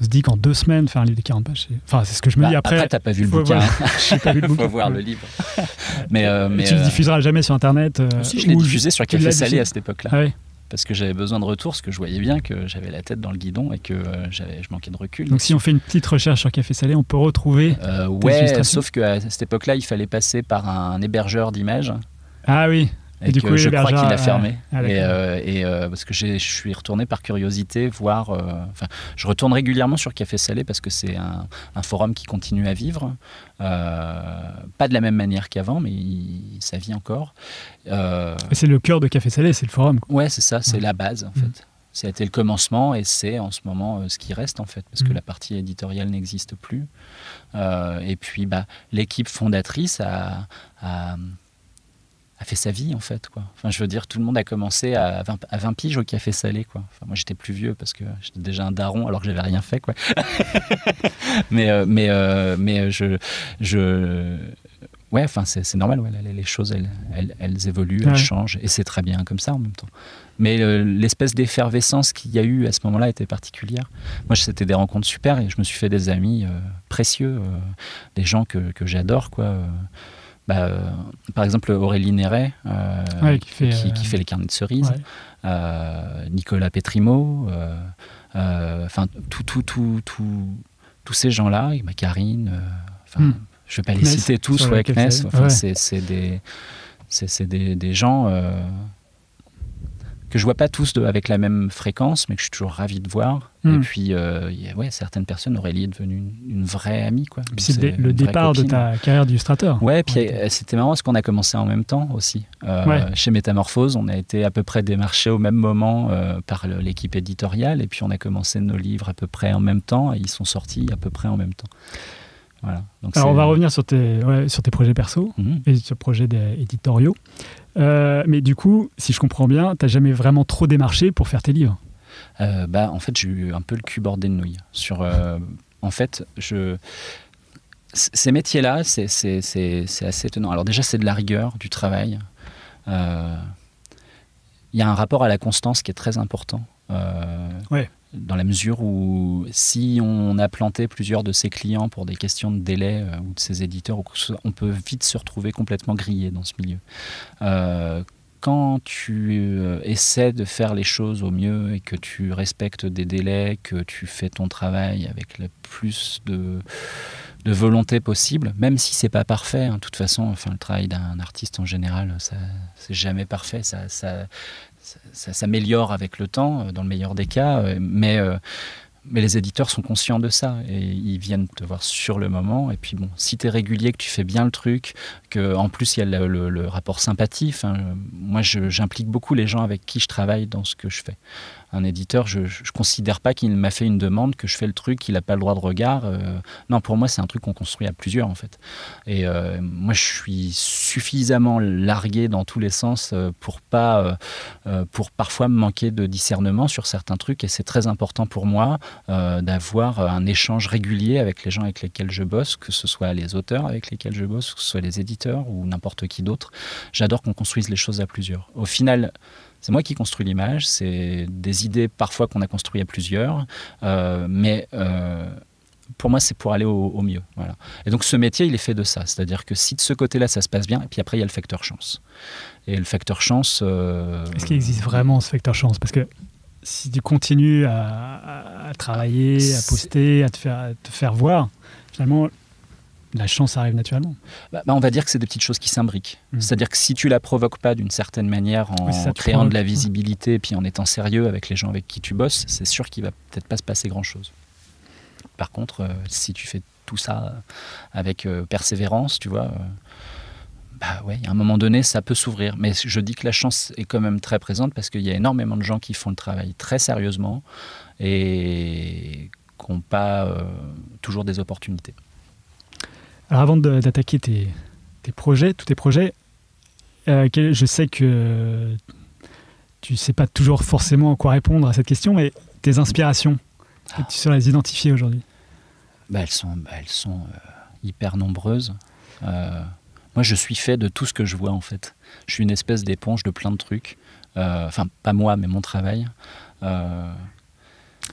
on se dit qu'en deux semaines, faire un livre de 40 pages. Enfin, c'est ce que je me bah, dis après. t'as pas vu le bouquin. j'ai pas vu le bouquin. faut voir le livre. mais euh, mais tu le euh, diffuseras jamais sur Internet euh, si, je l'ai diffusé sur Café Salé à cette époque-là. Ah oui. Parce que j'avais besoin de retour, parce que je voyais bien que j'avais la tête dans le guidon et que euh, j'avais, je manquais de recul. Donc si on fait une petite recherche sur Café Salé, on peut retrouver. Euh, ouais, sauf qu'à cette époque-là, il fallait passer par un hébergeur d'images. Ah oui. Et, Et du que coup, je crois qu'il a fermé. ah, et euh, et, euh, parce que je suis retourné par curiosité voir. euh, Enfin, je retourne régulièrement sur Café Salé parce que c'est un, un forum qui continue à vivre. Pas de la même manière qu'avant, mais il- ça vit encore. C'est le cœur de Café Salé, c'est le forum. quoi. Ouais, c'est ça, c'est Ouais. la base en Mhm. fait. Ça a été le commencement et c'est en ce moment ce qui reste en fait, parce que Mhm. la partie éditoriale n'existe plus. Et puis bah, l'équipe fondatrice a, a, a fait sa vie en fait. Quoi. Enfin, je veux dire, tout le monde a commencé à 20, à 20 piges au café salé. Quoi. Enfin, moi j'étais plus vieux parce que j'étais déjà un daron alors que j'avais rien fait. Quoi. mais euh, mais, euh, mais je, je, Ouais, enfin, c'est c'est normal, ouais, les, choses, elles, elles, elles évoluent, Ouais. elles changent, et c'est très bien comme ça en même temps. Mais euh, l'espèce d'effervescence qu'il y a eu à ce moment-là était particulière. Moi, c'était des rencontres super, et je me suis fait des amis précieux, des gens que, que j'adore, quoi. Euh, bah, euh, par exemple, Aurélie Néret, euh, Ouais, qui fait, qui, euh, qui fait les carnets de cerises, Ouais. euh, Nicolas Petrimo, euh, euh, enfin, tout, tout, tout, tous ces gens-là, ma Karine, euh, Hmm. je vais pas les Kness, citer tous, ouais, c'est- des, des, des gens euh, que je vois pas tous de- avec la même fréquence, mais que je suis toujours ravi de voir. Et Hmm. puis, euh, il y a- ouais, certaines personnes, Aurélie est devenue une, une vraie amie. Quoi. C'est le, départ de ta carrière d'illustrateur. Ouais, puis euh, c'était marrant parce qu'on a commencé en même temps aussi. Euh, Ouais. Chez Métamorphose, on a été à peu près démarchés au même moment euh, par l'équipe éditoriale et puis on a commencé nos livres à peu près en même temps et ils sont sortis à peu près en même temps. Voilà. Donc Alors on va revenir sur tes, ouais, sur tes projets perso Mhm. et sur tes projets éditoriaux. Euh, mais du coup, si je comprends bien, t'as jamais vraiment trop démarché pour faire tes livres. Euh, bah, en fait, j'ai eu un peu le cul bordé de nouilles. Sur, euh, en fait, je... ces métiers-là, c'est assez étonnant. Alors déjà, c'est de la rigueur, du travail. Il y a un rapport à la constance qui est très important. Ouais. Dans la mesure où si on a planté plusieurs de ses clients pour des questions de délai euh, ou de ses éditeurs, on peut vite se retrouver complètement grillé dans ce milieu. Euh, quand tu euh, essaies de faire les choses au mieux et que tu respectes des délais, que tu fais ton travail avec le plus de, de volonté possible, même si c'est pas parfait, hein, de toute façon, enfin, le travail d'un artiste en général, ça, c'est jamais parfait, ça, ça- s'améliore avec le temps, euh, dans le meilleur des cas, euh, mais, euh, mais les éditeurs sont conscients de ça et ils viennent te voir sur le moment. Et puis bon, si tu es régulier, que tu fais bien le truc, que en plus il y a le, rapport sympathie, enfin, moi j'implique beaucoup les gens avec qui je travaille dans ce que je fais. Un éditeur, je ne considère pas qu'il m'a fait une demande, que je fais le truc, qu'il n'a pas le droit de regard. euh, non, pour moi, c'est un truc qu'on construit à plusieurs, en fait. Et euh, moi, je suis suffisamment largué dans tous les sens euh, pour pas, pour parfois me manquer de discernement sur certains trucs. Et c'est très important pour moi euh, d'avoir un échange régulier avec les gens avec lesquels je bosse, que ce soit les auteurs avec lesquels je bosse, que ce soit les éditeurs ou n'importe qui d'autre. J'adore qu'on construise les choses à plusieurs. Au final, c'est moi qui construis l'image, c'est des idées parfois qu'on a construites à plusieurs, euh, mais euh, pour moi c'est pour aller au, mieux. Voilà. Et donc ce métier il est fait de ça, c'est-à-dire que si de ce côté-là ça se passe bien, et puis après il y a le facteur chance. Et le facteur chance... Est-ce qu'il existe vraiment ce facteur chance? Parce que si tu continues à, à- à travailler, à poster, à te faire, à te faire voir, finalement, la chance arrive naturellement. Bah, bah, on va dire que c'est des petites choses qui s'imbriquent. Mhm. C'est-à-dire que si tu la provoques pas d'une certaine manière en Oui, ça, créant de la visibilité et puis en étant sérieux avec les gens avec qui tu bosses, c'est sûr qu'il va peut-être pas se passer grand-chose. Par contre, euh, si tu fais tout ça avec euh, persévérance, tu vois, euh, bah ouais, à un moment donné, ça peut s'ouvrir. Mais je dis que la chance est quand même très présente parce qu'il y a énormément de gens qui font le travail très sérieusement et qui n'ont pas euh, toujours des opportunités. Alors avant d'attaquer tes, tes projets, tous tes projets, euh, je sais que tu sais pas toujours forcément quoi répondre à cette question, mais tes inspirations, Ah. tu saurais les identifier aujourd'hui? Bah, elles sont, bah, elles sont euh, hyper nombreuses. Euh, moi, je suis fait de tout ce que je vois, en fait. Je suis une espèce d'éponge de plein de trucs. Euh, Enfin, pas moi, mais mon travail. Euh,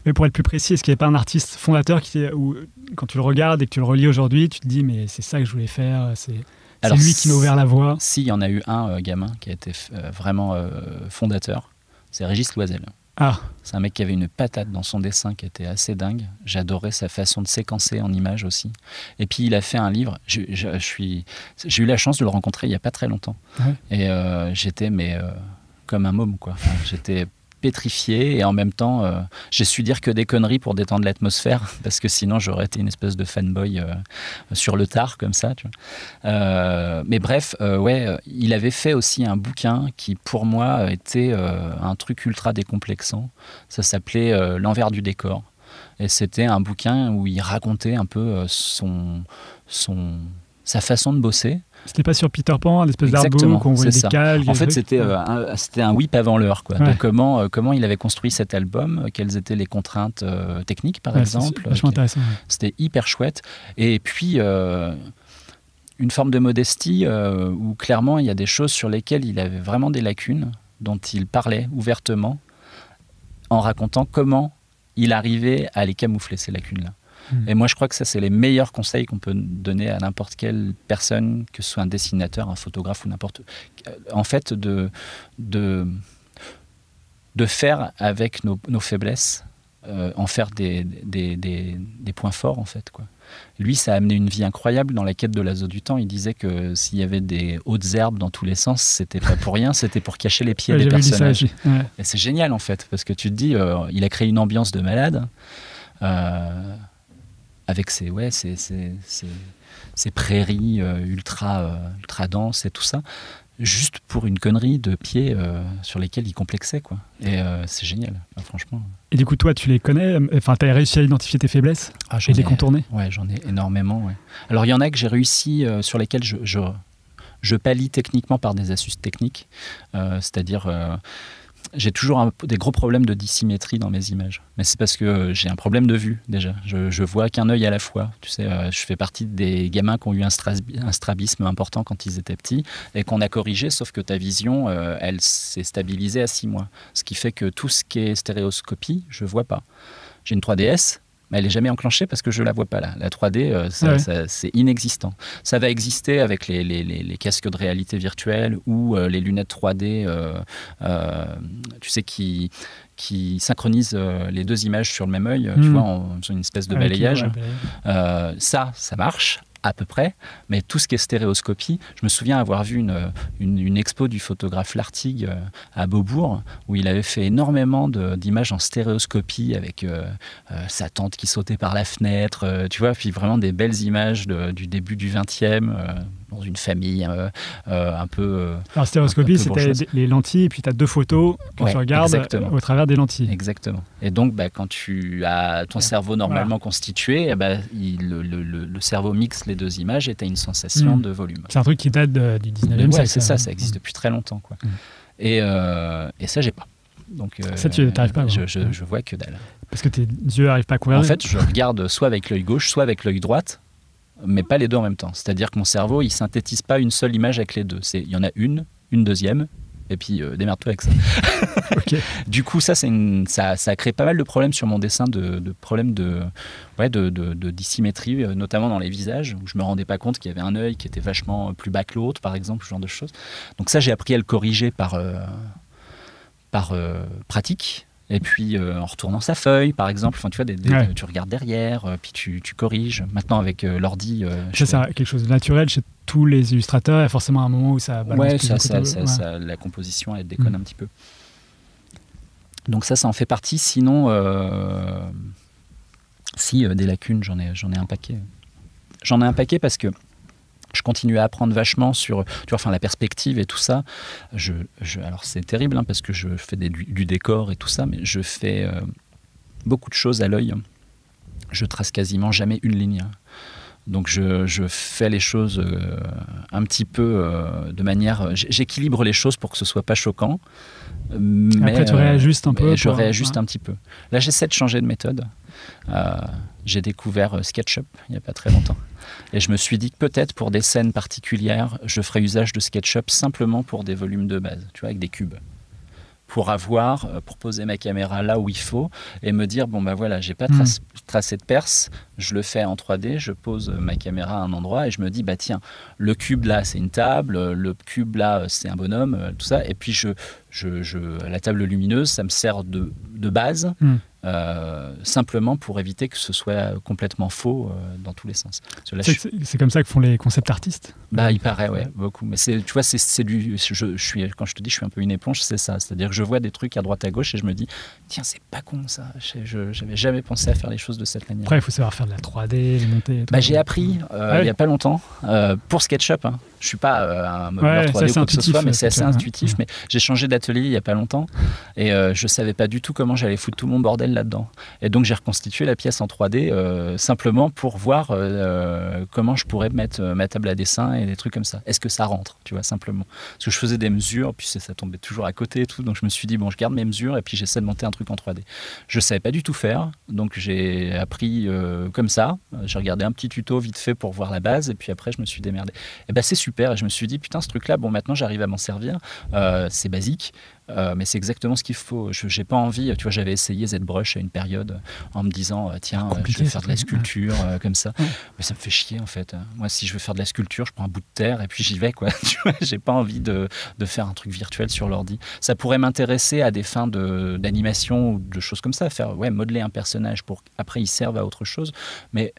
Mais pour être plus précis, est-ce qu'il n'y a pas un artiste fondateur qui, où, quand tu le regardes et que tu le relis aujourd'hui, tu te dis mais c'est ça que je voulais faire, c'est Alors, lui qui m'a ouvert la voie. si, il y en a eu un euh, gamin qui a été euh, vraiment euh, fondateur. C'est Régis Loisel. Ah, C'est un mec qui avait une patate dans son dessin qui était assez dingue. J'adorais sa façon de séquencer en images aussi. Et puis il a fait un livre. Je, je- je suis, j'ai eu la chance de le rencontrer il y a pas très longtemps. Ouais. Et euh, j'étais mais euh, comme un môme quoi. Enfin, j'étais pétrifié et en même temps euh, j'ai su dire que des conneries pour détendre l'atmosphère parce que sinon j'aurais été une espèce de fanboy euh, sur le tard comme ça. Tu vois. Euh, mais bref, ouais, il avait fait aussi un bouquin qui pour moi était un truc ultra décomplexant. Ça s'appelait L'envers du décor. Et c'était un bouquin où il racontait un peu son, son, sa façon de bosser. c'était pas sur Peter Pan, l'espèce Exactement, d'artbook où on voyait des calques. En fait, c'était euh, un, c'était un whip avant l'heure. Quoi. Ouais. De comment, euh, comment il avait construit cet album, euh, quelles étaient les contraintes euh, techniques, par Ouais, exemple. ouais. c'était hyper chouette. Et puis, une forme de modestie où clairement, il y a des choses sur lesquelles il avait vraiment des lacunes, dont il parlait ouvertement, en racontant comment il arrivait à les camoufler, ces lacunes-là. Et moi, je crois que ça, c'est les meilleurs conseils qu'on peut donner à n'importe quelle personne, que ce soit un dessinateur, un photographe ou n'importe. euh, En fait, de, de, de faire avec nos, nos faiblesses, euh, en faire des, des, des, des points forts, en fait. Quoi. Lui, ça a amené une vie incroyable dans la quête de l'azo du temps. Il disait que s'il y avait des hautes herbes dans tous les sens, c'était pas pour rien, c'était pour cacher les pieds Ouais, des personnages. ouais. Et c'est génial en fait, parce que tu te dis, euh, il a créé une ambiance de malade euh, avec ses, ouais, ses, ses- ses- prairies euh, ultra, euh, ultra denses et tout ça, juste pour une connerie de pieds euh, sur lesquels il complexait. Quoi. Et euh, c'est génial, Enfin, franchement. Et du coup, toi, tu les connais Enfin, tu as réussi à identifier tes faiblesses Ah, et les contourner Ouais, j'en ai énormément. Ouais. Alors, il y en a que j'ai réussi, euh, sur lesquels je, je, je pallie techniquement par des astuces techniques. C'est-à-dire, j'ai toujours des gros problèmes de dissymétrie dans mes images. Mais c'est parce que j'ai un problème de vue, déjà. Je, je vois qu'un œil à la fois. Tu sais, euh, je fais partie des gamins qui ont eu un strabisme important quand ils étaient petits et qu'on a corrigé, sauf que ta vision, euh, elle s'est stabilisée à 6 mois. Ce qui fait que tout ce qui est stéréoscopie, je vois pas. J'ai une 3DS, mais elle n'est jamais enclenchée parce que je la vois pas là. La 3D, euh, ouais. c'est inexistant. Ça va exister avec les, les- les- les casques de réalité virtuelle ou euh, les lunettes 3D, euh, euh, tu sais, qui, qui synchronisent les deux images sur le même œil, tu Mhm. vois, en faisant une espèce de balayage. ouais, ça, ça marche à peu près, mais tout ce qui est stéréoscopie, je me souviens avoir vu une, expo du photographe Lartigue euh, à Beaubourg, où il avait fait énormément d'images en stéréoscopie avec euh, euh, sa tante qui sautait par la fenêtre, tu vois, puis vraiment des belles images du début du 20e, euh, dans une famille euh, euh, un peu... euh, Alors, stéréoscopie, c'était les lentilles, et puis tu as deux photos que Ouais, tu regardes exactement. au travers des lentilles. Exactement. Et donc, bah, quand tu as ton Ouais. cerveau normalement constitué, eh il- le, le- le- cerveau mixe les deux images et tu as une sensation Mm. de volume. C'est un truc qui date de- du 19e Ouais, siècle. c'est ça, ça existe depuis très longtemps. Quoi. Mm. Et, et ça, j'ai pas. Donc, Ça, tu t'arrives pas à je, je, Ouais. je vois que dalle. Parce que tes yeux n'arrivent pas à converger. En fait, je regarde soit avec l'œil gauche, soit avec l'œil droite, mais pas les deux en même temps. C'est-à-dire que mon cerveau, il synthétise pas une seule image avec les deux. C'est- Il y en a une, une deuxième, et puis euh, démerde-toi avec ça. Du coup, ça, c'est une- ça, ça a créé pas mal de problèmes sur mon dessin, de, de problèmes de, ouais, de, de, de dissymétrie, euh, notamment dans les visages, où je me rendais pas compte qu'il y avait un œil qui était vachement plus bas que l'autre, par exemple, ce genre de choses. Donc ça, j'ai appris à le corriger par, euh, par euh, pratique. Et puis en retournant sa feuille, par exemple, enfin, tu vois, des, des- Ouais. tu regardes derrière, euh, puis tu, tu corriges. Maintenant, avec euh, l'ordi, euh, Ça, c'est quelque chose de naturel chez tous les illustrateurs. Il y a forcément un moment où ça balance Ouais, ça, ça, côté, ça- ouais. ça- la composition, elle déconne Mm. un petit peu. Donc ça, ça en fait partie. Sinon, euh, si, euh, des lacunes, j'en ai, j'en ai un paquet. J'en ai un paquet parce que je continue à apprendre vachement sur tu vois, enfin, la perspective et tout ça. Je, je- alors c'est terrible hein, parce que je fais des- du, du décor et tout ça, mais je fais euh, beaucoup de choses à l'œil. Je trace quasiment jamais une ligne. Donc je, je fais les choses euh, un petit peu euh, de manière... J'équilibre les choses pour que ce soit pas choquant. Mais, Après, tu réajustes un peu Je réajuste ouais. un petit peu. Là, j'essaie de changer de méthode. Euh, J'ai découvert euh, SketchUp il n'y a pas très longtemps. Et je me suis dit que peut-être pour des scènes particulières, je ferais usage de SketchUp simplement pour des volumes de base, tu vois, avec des cubes. Pour avoir, euh, pour poser ma caméra là où il faut et me dire, bon, bah voilà, j'ai pas Mm. trac- tracé de perce, je le fais en 3D, je pose ma caméra à un endroit et je me dis, bah tiens, le cube là, c'est une table, le cube là, c'est un bonhomme, tout ça. Et puis, je, je, je- la table lumineuse, ça me sert de, de base, Mm. Euh, simplement pour éviter que ce soit complètement faux euh, dans tous les sens. C'est- comme ça que font les concept artistes. bah, il paraît, ouais, beaucoup. Mais tu vois, c'est, du. Je, je suis, quand je te dis, je suis un peu une éponge, c'est ça. C'est-à-dire que je vois des trucs à droite à gauche et je me dis, tiens, c'est pas con ça. Je, j'avais jamais pensé à faire les choses de cette manière. Après, il faut savoir faire de la 3D, les monter. Bah, j'ai appris euh, Ah ouais. il y a pas longtemps pour SketchUp. Hein. Je suis pas euh, un modeleur Ouais, 3D c'est ou quoi que ce soit, mais c'est assez ouais. intuitif. Ouais. Mais j'ai changé d'atelier il y a pas longtemps et euh, je savais pas du tout comment j'allais foutre tout mon bordel là-dedans. Et donc j'ai reconstitué la pièce en 3D euh, simplement pour voir euh, comment je pourrais mettre ma table à dessin et des trucs comme ça. Est-ce que ça rentre, tu vois, simplement? Parce que je faisais des mesures, puis ça, tombait toujours à côté et tout. Donc je me suis dit, bon, je garde mes mesures et puis j'essaie de monter un truc en 3D. Je savais pas du tout faire, donc j'ai appris comme ça. J'ai regardé un petit tuto vite fait pour voir la base, et puis après je me suis démerdé. Et ben c'est super, et je me suis dit putain ce truc-là, bon maintenant j'arrive à m'en servir. Euh, c'est basique, euh, mais c'est exactement ce qu'il faut. Je j'ai pas envie, tu vois, j'avais essayé ZBrush à une période en me disant euh, tiens, je vais faire de la sculpture euh, comme ça, Ouais. mais ça me fait chier en fait. Moi si je veux faire de la sculpture, je prends un bout de terre et puis j'y vais quoi. Tu vois, j'ai pas envie de, de faire un truc virtuel sur l'ordi. Ça pourrait m'intéresser à des fins de- d'animation ou de choses comme ça, faire ouais, modeler un personnage pour après il serve à autre chose. Mais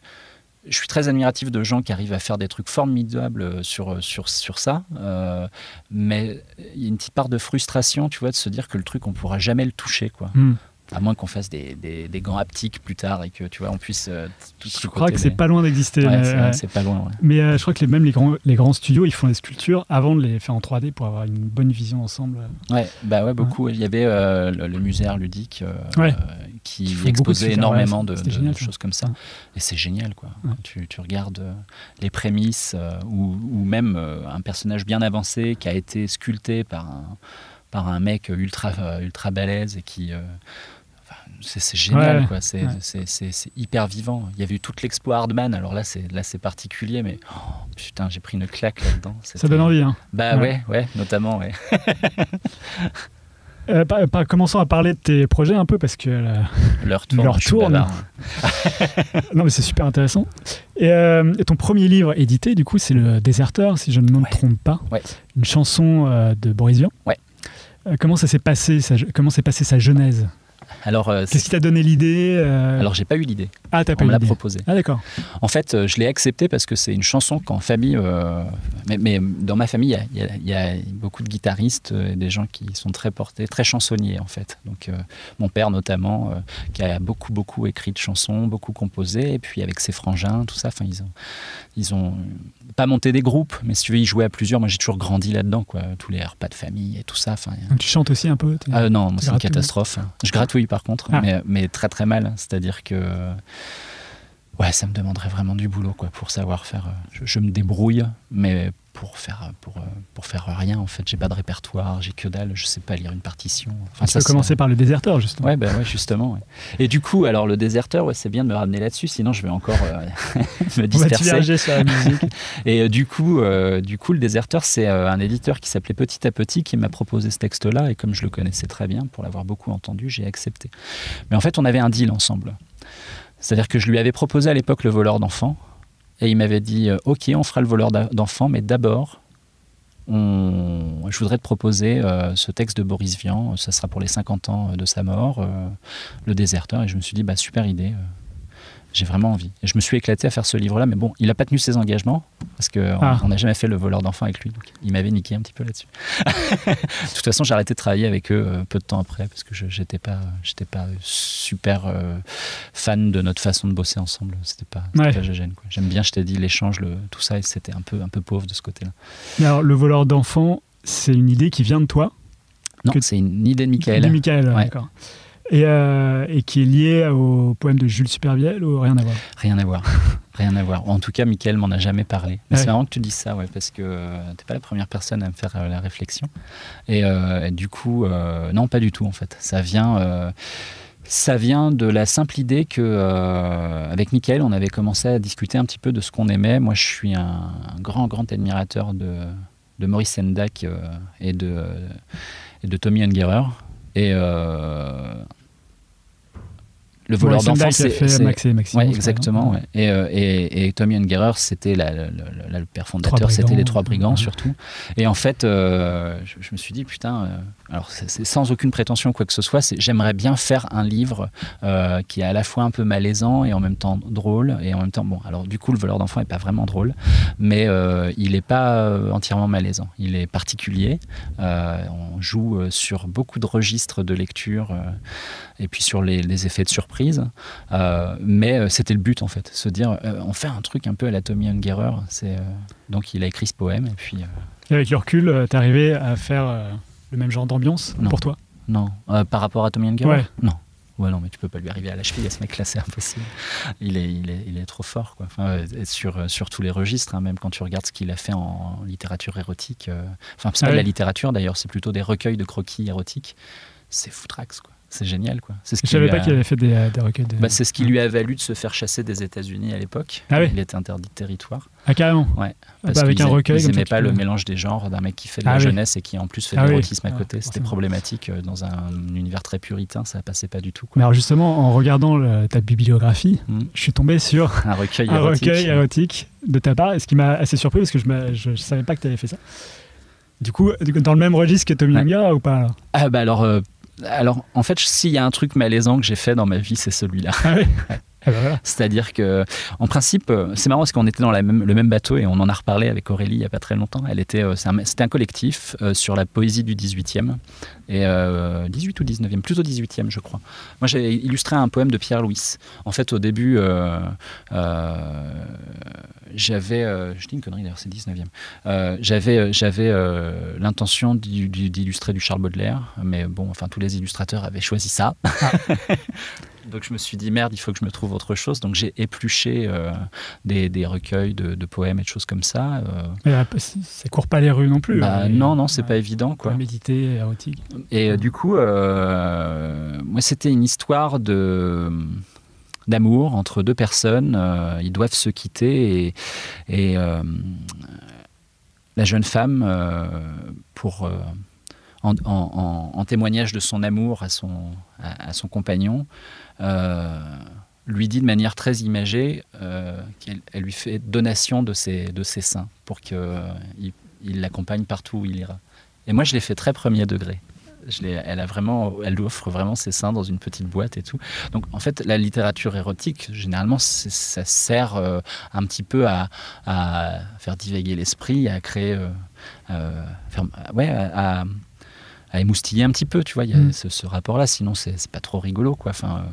je suis très admiratif de gens qui arrivent à faire des trucs formidables euh, sur, sur, sur ça. euh, mais il y a une petite part de frustration, tu vois, de se dire que le truc, on pourra jamais le toucher, quoi. Hmm. À moins qu'on fasse des, des, des gants haptiques plus tard et que, tu vois, on puisse euh, tout Je crois que c'est mais- pas loin d'exister. Ouais, mais, c'est- ouais. pas loin, ouais. Mais euh, je crois que les, même les grands, les grands studios, ils font les sculptures avant de les faire en 3D pour avoir une bonne vision ensemble. Ouais, bah ouais, beaucoup. Il y avait euh, le, le musée Art ludique euh, euh, qui exposait énormément de, de- génial, de ça. choses comme ça. Et c'est génial, quoi. Tu, tu regardes euh, les prémices euh, ou, ou même euh, un personnage bien avancé qui a été sculpté par un, par un mec ultra, euh, ultra balèze et qui. C'est génial, Ouais, quoi. C'est ouais. hyper vivant. Il y avait eu toute l'expo Hardman. Alors là, c'est là, c'est particulier, mais oh, putain, j'ai pris une claque là-dedans. Ça donne envie. Hein. Bah Ouais. ouais, ouais, notamment, ouais. Euh, par- par- commençons à parler de tes projets un peu parce que euh, Leur tourne. Leur bavard. non mais c'est super intéressant. Et, euh, et ton premier livre édité du coup c'est le Déserteur si je ne me Ouais. trompe pas, Ouais. une chanson euh, de Boris Vian. Ouais. Euh, comment ça s'est passé comment s'est passée sa genèse? Alors, euh, Qu'est-ce qui t'a donné l'idée euh, alors j'ai pas eu l'idée. Ah t'as pas On eu me l'a proposé. Ah d'accord. En fait, euh, je l'ai accepté parce que c'est une chanson qu'en famille, euh, mais, mais dans ma famille, il y a- y, y beaucoup de guitaristes et des gens qui sont très portés, très chansonniers en fait. Donc, mon père notamment, qui a beaucoup beaucoup écrit de chansons, beaucoup composé, et puis avec ses frangins, tout ça. Enfin, ils ont, ils ont pas monté des groupes, mais si tu veux, ils jouaient à plusieurs. Moi, j'ai toujours grandi là-dedans, quoi. Tous les repas de famille et tout ça. Enfin, Donc tu chantes aussi un peu Ah non, moi, c'est une catastrophe. Je gratouille par contre, Ah. mais, mais très très mal. C'est-à-dire que ouais, ça me demanderait vraiment du boulot quoi, pour savoir faire. euh, Je, je me débrouille, mais pour faire, pour, euh, pour faire rien, en fait, j'ai pas de répertoire, j'ai que dalle, je sais pas lire une partition. Enfin, Tu peux commencer par le Déserteur justement. Ouais, bah ouais, justement. ouais. Et du coup, alors le déserteur, ouais, c'est bien de me ramener là-dessus, sinon je vais encore euh, me On va disperser. sur la musique. Et euh, du coup, euh, du coup, le déserteur, c'est un éditeur qui s'appelait Petit à Petit qui m'a proposé ce texte-là. Et comme je le connaissais très bien, pour l'avoir beaucoup entendu, j'ai accepté. Mais en fait, on avait un deal ensemble. C'est-à-dire que je lui avais proposé à l'époque le voleur d'enfants. Et il m'avait dit euh, Ok, on fera le voleur d'enfants, mais d'abord, je voudrais te proposer euh, ce texte de Boris Vian, ça sera pour les 50 ans de sa mort, euh, Le déserteur. Et je me suis dit, bah, super idée. J'ai vraiment envie. Et je me suis éclaté à faire ce livre-là, mais bon, il n'a pas tenu ses engagements, parce qu'on Ah. n'a jamais fait le voleur d'enfants avec lui, donc il m'avait niqué un petit peu là-dessus. de toute façon, j'ai arrêté de travailler avec eux euh, peu de temps après, parce que je n'étais pas, j'étais pas super euh, fan de notre façon de bosser ensemble. C'était pas, Ouais. pas gêne. J'aime bien, je t'ai dit, l'échange, tout ça, et c'était un peu, un peu pauvre de ce côté-là. Mais alors, le voleur d'enfants, c'est une idée qui vient de toi? Non, c'est une idée de Michael. De Michael, Ouais. d'accord. Et, euh, et qui est liée au poème de Jules Supervielle ou rien à voir? Rien à voir. Rien à voir. En tout cas, Michael m'en a jamais parlé. Mais Ouais. c'est marrant que tu dises ça, ouais, parce que euh, t'es pas la première personne à me faire euh, la réflexion. Et, euh, et du coup, non, pas du tout en fait. Ça vient, ça vient de la simple idée que euh, avec Michael, on avait commencé à discuter un petit peu de ce qu'on aimait. Moi, je suis un, un grand, grand admirateur de, de Maurice Sendak euh, et de et de Tommy Ungerer. Et euh, le voleur d'enfants, c'est fait c'est- Max et Maxime. Ouais, exactement. ouais. Et, euh, et, et Tommy Ungerer, c'était la- le, père fondateur, c'était les trois brigands surtout. Et en fait, euh, je, je me suis dit, putain, euh, alors c'est sans aucune prétention quoi que ce soit, j'aimerais bien faire un livre euh, qui est à la fois un peu malaisant et en même temps drôle. Et en même temps, bon, alors du coup, le voleur d'enfants n'est pas vraiment drôle, mais euh, il n'est pas euh, entièrement malaisant. Il est particulier. On joue sur beaucoup de registres de lecture et puis sur les, effets de surprise. Mais c'était le but en fait, se dire on fait un truc un peu à la Tommy Ungerer. Donc il a écrit ce poème et puis Et avec le recul, t'es arrivé à faire le même genre d'ambiance pour toi non Euh, par rapport à Tommy Ouais. non. Ouais, non, mais tu peux pas lui arriver à la cheville à ce mec-là, c'est impossible. Il est, il est, il est trop fort, quoi. Enfin, euh, sur, euh, sur tous les registres, hein, même quand tu regardes ce qu'il a fait en littérature érotique. euh, Enfin, c'est Ah pas de ouais. la littérature d'ailleurs, c'est plutôt des recueils de croquis érotiques. C'est foutrax, quoi. C'est génial, quoi. Ce Je qui savais pas a- qu'il avait fait des, euh, des recueils de. Bah, c'est ce qui lui a valu de se faire chasser des États-Unis à l'époque. Ah oui. Il était interdit de territoire. Ah, carrément Ouais. Ah, Parce bah, avec un recueil Ils n'aimaient pas le mélange des genres d'un mec qui fait de Ah la oui. jeunesse et qui en plus fait de Ah oui. l'érotisme à Ah, côté. C'était problématique euh, dans un univers très puritain, ça passait pas du tout. Mais alors justement, en regardant le- ta bibliographie, Hmm. je suis tombé sur Un recueil un érotique. recueil érotique de ta part, et ce qui m'a assez surpris parce que je ne savais pas que tu avais fait ça. Du coup, dans le même registre que Tommy Ouais. Ou pas alors? Ah bah alors, euh, alors en fait, s'il y a un truc malaisant que j'ai fait dans ma vie, c'est celui-là. Ah Ah bah voilà. C'est-à-dire que, en principe, euh, c'est marrant parce qu'on était dans la même- le même bateau et on en a reparlé avec Aurélie il n'y a pas très longtemps. Elle était, euh, un- c'était un, collectif euh, sur la poésie du 18e, et, euh, 18 ou 19e, plutôt 18e, je crois. Moi, j'ai illustré un poème de Pierre Louis. En fait, au début, euh, euh, j'avais, je dis une connerie d'ailleurs, c'est 19e. Euh, j'avais, j'avais l'intention d'il- d'illustrer du Charles Baudelaire, mais bon, enfin, tous les illustrateurs avaient choisi ça. Donc je me suis dit merde, il faut que je me trouve autre chose. Donc j'ai épluché euh, des, des recueils de, de poèmes et de choses comme ça. euh. Mais, euh, ça court pas les rues non plus. Bah, hein, non, non, c'est pas évident quoi. Méditer, érotique. Et euh, du coup, moi c'était une histoire de d'amour entre deux personnes. ils doivent se quitter et, et, la jeune femme, pour en, en- en- en témoignage de son amour à son, à, à son compagnon, lui dit de manière très imagée euh, qu'elle elle lui fait donation de ses, de ses seins pour qu'il il l'accompagne partout où il ira. Et moi, je l'ai fait très premier degré. Je elle a vraiment, elle lui offre vraiment ses seins dans une petite boîte et tout. Donc, en fait, la littérature érotique, généralement, ça sert euh, un petit peu à, à faire divaguer l'esprit, à créer, euh, euh, faire- ouais, à, émoustiller un petit peu, tu vois. Il y a Mm. ce, ce rapport-là. Sinon, c'est c'est pas trop rigolo, quoi. Enfin.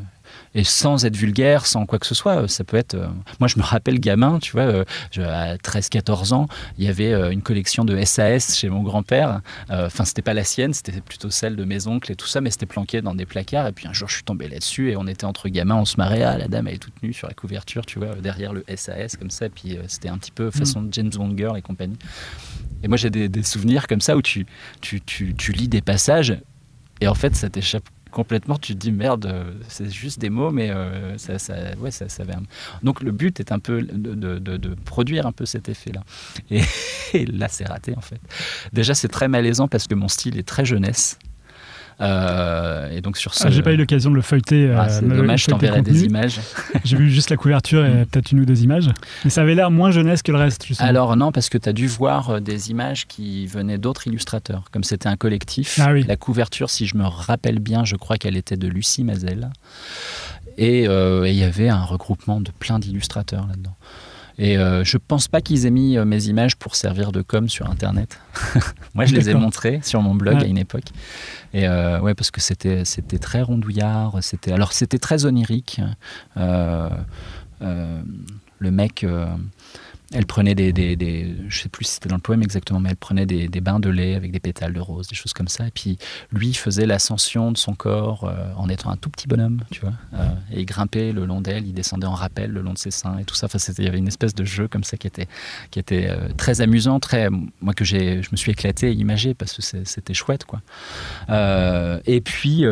Et sans être vulgaire, sans quoi que ce soit, euh, ça peut être. euh, Moi, je me rappelle gamin, tu vois, euh, je- à 13-14 ans, il y avait une collection de SAS chez mon grand-père. Enfin, c'était pas la sienne, c'était plutôt celle de mes oncles et tout ça, mais c'était planqué dans des placards. Et puis un jour, je suis tombé là-dessus et on était entre gamins, on se marrait. Ah, la dame, elle est toute nue sur la couverture, tu vois, derrière le SAS, comme ça. Puis c'était un petit peu façon James Bond Girl et compagnie. Et moi, j'ai des, des souvenirs comme ça où tu, tu, tu, tu lis des passages et en fait, ça t'échappe complètement. Tu te dis merde, euh, c'est juste des mots, mais euh, ça, ça, ouais, ça, ça va. Donc le but est un peu de produire un peu cet effet-là. Et, et là, c'est raté en fait. Déjà, c'est très malaisant parce que mon style est très jeunesse. Euh, et donc sur ce. Ah, J'ai pas eu l'occasion de le feuilleter. Ah, euh, c'est dommage, je t'enverrai des images. J'ai vu juste la couverture et Mm. peut-être une ou deux images. Mais ça avait l'air moins jeunesse que le reste, justement. Alors non, parce que tu as dû voir euh, des images qui venaient d'autres illustrateurs. Comme c'était un collectif, Ah oui. la couverture, si je me rappelle bien, je crois qu'elle était de Lucie Mazel. Et euh, et il y avait un regroupement de plein d'illustrateurs là-dedans. Et euh, je pense pas qu'ils aient mis euh, mes images pour servir de com sur Internet. Moi, je les ai montrées sur mon blog Ouais. à une époque. Et euh, ouais, parce que c'était c'était très rondouillard. C'était alors c'était très onirique. Euh, le mec, elle prenait des, je sais plus si c'était dans le poème exactement, mais elle prenait des, bains de lait avec des pétales de rose, des choses comme ça. Et puis lui faisait l'ascension de son corps euh, en étant un tout petit bonhomme, tu vois. Euh, et il grimpait le long d'elle, il descendait en rappel le long de ses seins et tout ça. Enfin, il y avait une espèce de jeu comme ça qui était, euh, très amusant, très, moi que j'ai, je me suis éclaté à imager parce que c'était chouette, quoi. Et puis.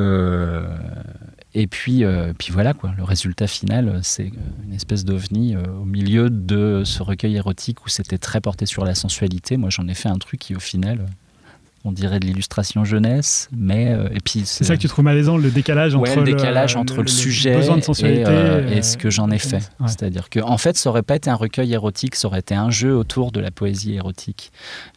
Euh, et puis, euh, puis voilà, quoi. le résultat final, c'est euh, une espèce d'ovni euh, au milieu de ce recueil érotique où c'était très porté sur la sensualité. Moi, j'en ai fait un truc qui, au final, euh, on dirait de l'illustration jeunesse, mais. euh, et puis, C'est ça que tu trouves malaisant, le décalage Ouais, entre le décalage entre le, sujet de et, euh, et euh, ce que j'en ai fait. Ouais. C'est-à-dire que, en fait, ça aurait pas été un recueil érotique, ça aurait été un jeu autour de la poésie érotique.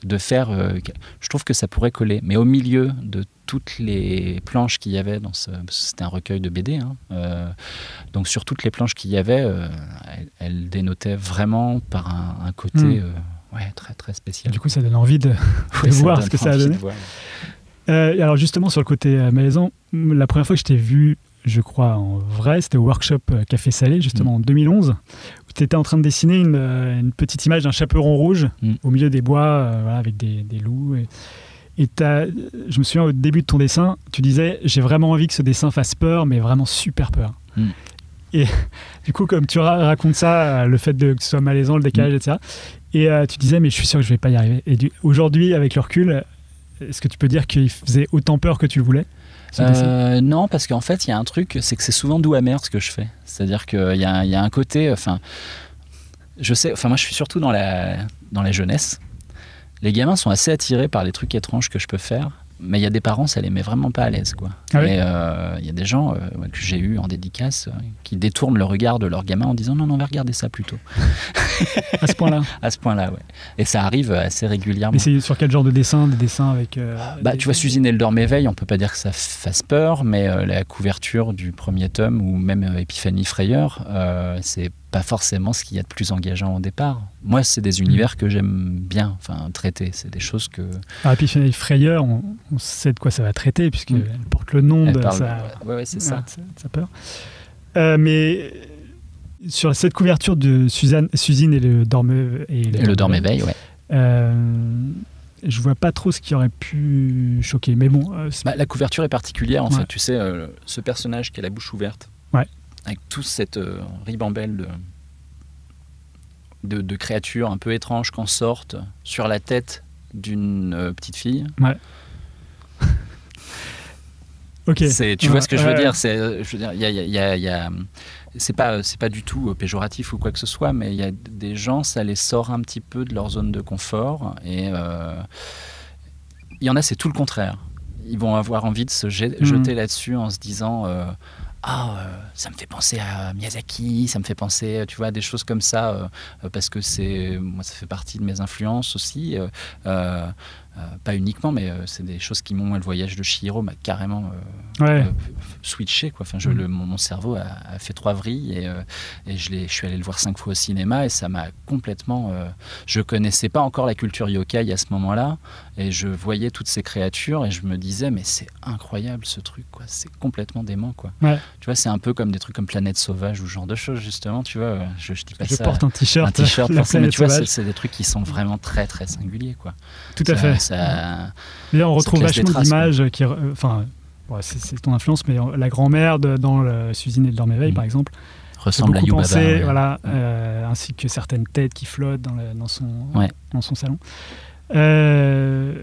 De faire, euh, je trouve que ça pourrait coller, mais au milieu de toutes les planches qu'il y avait dans ce, c'était un recueil de BD, hein, euh, donc sur toutes les planches qu'il y avait, euh, elles, elles dénotaient vraiment par un, un côté, Mm. euh, ouais, très très spécial. Du coup, ça donne envie de, Ouais, voir ce que ça a donné. Euh, alors justement sur le côté euh, malaisant, la première fois que je t'ai vu, je crois en vrai, c'était au workshop euh, Café Salé justement en 2011, où tu étais en train de dessiner une, euh, une petite image d'un chaperon rouge Mm. au milieu des bois, euh, voilà, avec des, des loups. Et, je me souviens au début de ton dessin, tu disais j'ai vraiment envie que ce dessin fasse peur, mais vraiment super peur. Mm. Et du coup, comme tu ra- racontes ça, euh, le fait de, que ce soit malaisant, le décalage, Mm. etc. Et euh, tu disais mais je suis sûr que je vais pas y arriver. Et aujourd'hui, avec le recul, est-ce que tu peux dire qu'il faisait autant peur que tu le voulais Euh, non, parce qu'en fait, il y a un truc, c'est que c'est souvent doux amer ce que je fais. C'est-à-dire qu'il y, y a un côté, enfin, je sais, enfin, moi, je suis surtout dans la, dans la jeunesse. Les gamins sont assez attirés par les trucs étranges que je peux faire, mais il y a des parents, ça les met vraiment pas à l'aise, quoi. Ah oui Et euh, il y a des gens euh, que j'ai eu en dédicace euh, qui détournent le regard de leur gamin en disant non, non, on va regarder ça plutôt. à ce point-là. À ce point-là, ouais. Et ça arrive assez régulièrement. Mais c'est sur quel genre de dessin Des dessins avec. Bah, des- tu vois, Suzine et le Dorméveil, on peut pas dire que ça fasse peur, mais la couverture du premier tome ou même Épiphanie Frayeur, c'est pas forcément ce qu'il y a de plus engageant au départ. Moi, c'est des univers que j'aime bien, enfin traiter. C'est des choses que Ah, Epiphanie Frayeur, on, on sait de quoi ça va traiter, puisqu'elle Mm. porte le nom elle de parle- sa, Ouais, ouais, c'est ça. sa- sa peur. Euh, mais sur cette couverture de Suzanne, Suzine et le Dorme et Et le Dorméveil, ouais. euh, je vois pas trop ce qui aurait pu choquer. Mais bon, euh, Bah, la couverture est particulière, en Ouais. fait. Tu sais, euh, ce personnage qui a la bouche ouverte, Ouais. Avec toute cette euh, ribambelle de, de, de créatures un peu étranges qu'en sortent sur la tête d'une euh, petite fille. ok. C'est- tu vois Ouais, ce que je veux ouais. dire? C'est, je veux dire, il y a, il y a- il y a- il y a- c'est pas, c'est pas du tout euh, péjoratif ou quoi que ce soit, mais il y a des gens, ça les sort un petit peu de leur zone de confort, et euh, il y en a, c'est tout le contraire. Ils vont avoir envie de se Mhm. jeter là-dessus en se disant. Euh, ah, euh, ça me fait penser à Miyazaki, ça me fait penser, tu vois, à des choses comme ça, euh, euh, parce que c'est, moi, ça fait partie de mes influences aussi. euh, euh, euh, pas uniquement, mais euh, c'est des choses qui m'ont, le voyage de Chihiro m'a carrément euh, Ouais. euh, switché. Quoi. Enfin, je, Mhm. le, mon, mon cerveau a, a fait trois vrilles et, euh, et je, je suis allé le voir cinq fois au cinéma et ça m'a complètement. euh, je connaissais pas encore la culture yokai à ce moment-là et je voyais toutes ces créatures et je me disais, mais c'est incroyable ce truc, quoi. c'est complètement dément. Quoi. Ouais. Tu vois, c'est un peu comme des trucs comme Planète Sauvage ou ce genre de choses, justement. Tu vois, je, je dis pas je ça. porte un t-shirt. un t-shirt mais tu vois, c'est des trucs qui sont vraiment très très singuliers. Quoi. Tout à fait. Ça- D'ailleurs, on retrouve vachement d'images qui. Enfin, c'est ton influence, mais la grand-mère dans le Suzine et le Dorméveil, Mhm. par exemple, ressemble à Yubaba. pensé, ouais. voilà, euh, ainsi que certaines têtes qui flottent dans, le- dans son, Ouais. dans son salon. Euh,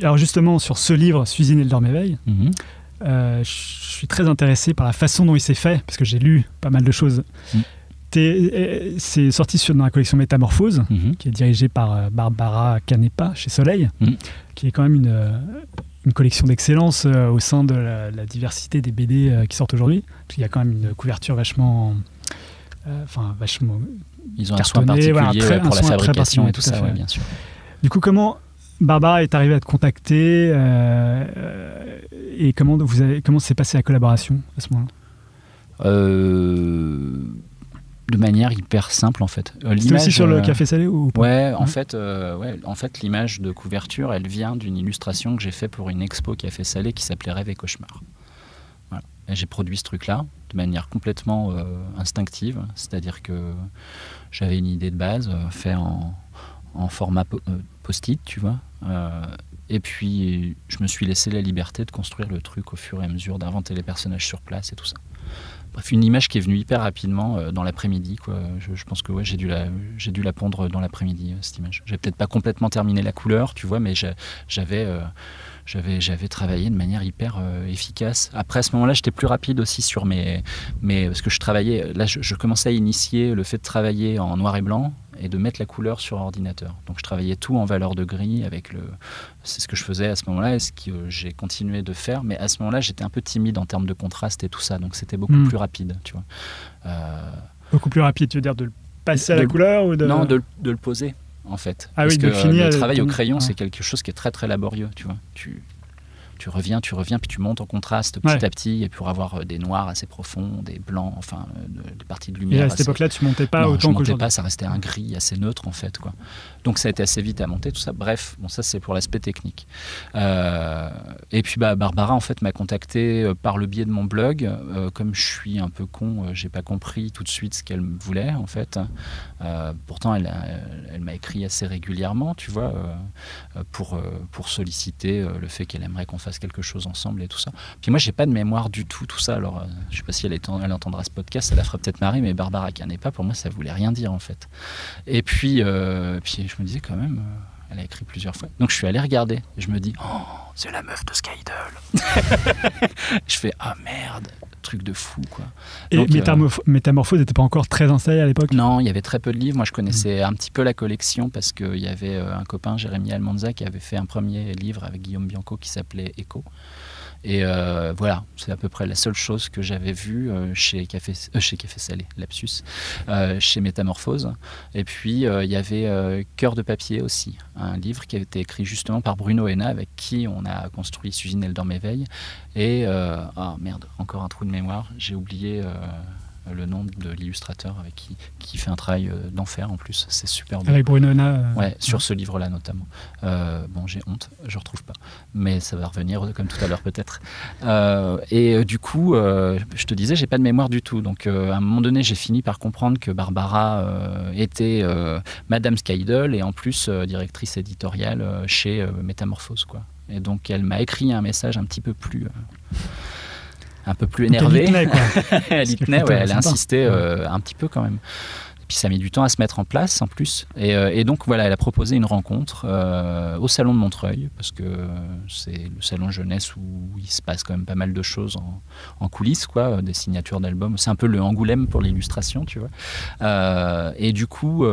alors justement, sur ce livre, Suzine et le Dorméveil, euh, je suis très intéressé par la façon dont il s'est fait, parce que j'ai lu pas mal de choses. Mm. Euh, c'est sorti sur, dans la collection Métamorphose, Mhm. qui est dirigée par euh, Barbara Canepa chez Soleil, Mhm. qui est quand même une, euh, une collection d'excellence au sein de la, la diversité des BD qui sortent aujourd'hui. Parce qu'il y a quand même une couverture vachement. euh, Enfin, vachement. Ils ont un soin particulier voilà, très- ouais, pour un la fabrication et tout ça, fait. ouais, bien sûr. Du coup, comment Barbara est arrivée à te contacter euh, et comment vous avez comment s'est passée la collaboration à ce moment-là? Euh, de manière hyper simple en fait. Euh, C'était aussi sur le euh, café salé ou pas Ouais, en fait, euh, ouais, en fait, l'image de couverture, elle vient d'une illustration que j'ai fait pour une expo Café Salé qui s'appelait Rêve et cauchemar. Voilà. J'ai produit ce truc-là de manière complètement euh, instinctive, c'est-à-dire que j'avais une idée de base fait en, en format po- post-it, tu vois. Et puis, je me suis laissé la liberté de construire le truc au fur et à mesure, d'inventer les personnages sur place et tout ça. Une image qui est venue hyper rapidement euh, dans l'après-midi. Je, pense que ouais, j'ai dû, la- dû la pondre dans l'après-midi, euh, cette image. J'ai peut-être pas complètement terminé la couleur, tu vois, mais j'a- j'avais, euh, j'avais, j'avais travaillé de manière hyper euh, efficace. Après, à ce moment-là, j'étais plus rapide aussi sur mes, mes... Parce que je travaillais... Là, je, je commençais à initier le fait de travailler en noir et blanc et de mettre la couleur sur ordinateur. Donc, je travaillais tout en valeur de gris avec le... C'est ce que je faisais à ce moment-là et ce que j'ai continué de faire. Mais à ce moment-là, j'étais un peu timide en termes de contraste et tout ça. Donc, c'était beaucoup Mm. plus rapide, tu vois. Euh, Beaucoup plus rapide, tu veux dire de le passer à la couleur ou de Non, de, de le poser, en fait. Ah Parce oui, que de le euh, travail au crayon, ouais. c'est quelque chose qui est très très laborieux, tu vois. Tu, tu reviens, tu reviens, puis tu montes en contraste petit Ouais. à petit, et pour avoir euh, des noirs assez profonds, des blancs, enfin, euh, de- des parties de Et lumière. à cette assez- époque-là, tu montais pas non, je autant montais qu'aujourd'hui. pas, ça restait un gris assez neutre en fait. Quoi. Donc ça a été assez vite à monter, tout ça. Bref, bon, ça c'est pour l'aspect technique. Euh, et puis bah, Barbara en fait m'a contacté par le biais de mon blog. Euh, comme je suis un peu con, euh, j'ai pas compris tout de suite ce qu'elle me voulait en fait. Pourtant, elle, a- elle m'a écrit assez régulièrement, tu vois, pour, pour solliciter le fait qu'elle aimerait qu'on fasse quelque chose ensemble et tout ça. Puis moi, j'ai pas de mémoire du tout, tout ça. Alors, euh, je sais pas si elle, est- elle entendra ce podcast, ça la fera peut-être marrer, mais Barbara pas pour moi, ça voulait rien dire en fait. Et puis, euh, puis je me disais quand même, euh, elle a écrit plusieurs fois. Donc je suis allé regarder je me dis, oh, c'est la meuf de Skydle. je fais, ah merde, truc de fou quoi. Et Donc, euh, Métamorph- Métamorphose n'était pas encore très installé à l'époque? Non, il y avait très peu de livres. Moi, je connaissais un petit peu la collection parce qu'il y avait euh, un copain, Jérémy Almanza, qui avait fait un premier livre avec Guillaume Bianco qui s'appelait Echo. Et euh, voilà, c'est à peu près la seule chose que j'avais vue euh, chez, Café, euh, chez Café Salé, lapsus, chez Métamorphose. Et puis, il y avait Cœur de papier aussi, un livre qui avait été écrit justement par Bruno Hena, avec qui on a construit Suzine Elle dorme éveille. Et, ah merde, encore un trou de mémoire, j'ai oublié le nom de l'illustrateur avec qui, qui fait un travail euh, d'enfer en plus, c'est super beau. Avec Bruno Hena, euh, Ouais, sur ce livre-là notamment. Euh, bon, j'ai honte, je retrouve pas, mais ça va revenir comme tout à l'heure peut-être. Et du coup, je te disais, j'ai pas de mémoire du tout. Donc, à un moment donné, j'ai fini par comprendre que Barbara était Madame Skydle et en plus directrice éditoriale chez Métamorphose, quoi. Et donc, elle m'a écrit un message un petit peu plus. Un peu plus donc elle y tenait, ouais, elle a insisté euh, un petit peu quand même. Et puis ça a mis du temps à se mettre en place en plus. Et, euh, et donc voilà, elle a proposé une rencontre euh, au salon de Montreuil, parce que c'est le salon jeunesse où il se passe quand même pas mal de choses en, en coulisses, quoi, des signatures d'albums. C'est un peu le Angoulême pour l'illustration, tu vois. Euh, et du coup,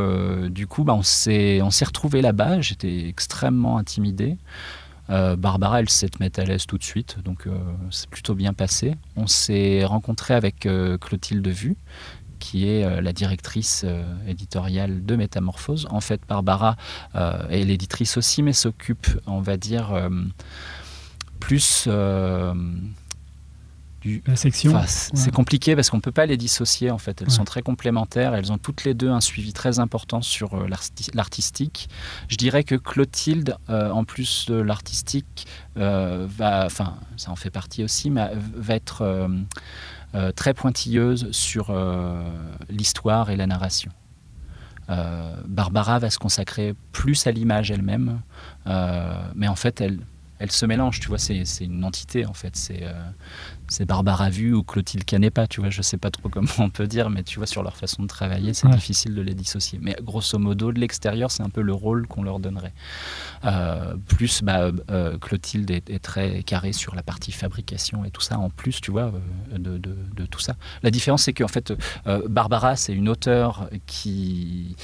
du coup bah, on s'est on s'est retrouvés là-bas. J'étais extrêmement intimidé. Euh, Barbara, elle te mettre à l'aise tout de suite, donc euh, c'est plutôt bien passé. On s'est rencontré avec euh, Clotilde Vu, qui est la directrice éditoriale de Métamorphose. En fait, Barbara est l'éditrice aussi, mais s'occupe, on va dire, plus du, La section. Ouais. C'est compliqué parce qu'on ne peut pas les dissocier en fait. Elles Ouais. sont très complémentaires. Elles ont toutes les deux un suivi très important sur euh, l'arti- l'artistique. Je dirais que Clotilde, euh, en plus de l'artistique, euh, va, enfin, ça en fait partie aussi, mais va être très pointilleuse sur l'histoire et la narration. Barbara va se consacrer plus à l'image elle-même, mais en fait, elle, elles se mélangent, tu vois, c'est une entité en fait. C'est c'est Barbara Vu ou Clotilde Canepa, tu vois, je sais pas trop comment on peut dire, mais tu vois, sur leur façon de travailler, c'est difficile de les dissocier. Mais grosso modo, de l'extérieur, c'est un peu le rôle qu'on leur donnerait. Euh, plus, bah, euh, Clotilde est, très carrée sur la partie fabrication et tout ça, en plus, tu vois, euh, de, de, tout ça. La différence, c'est qu'en fait, Barbara, c'est une auteure qui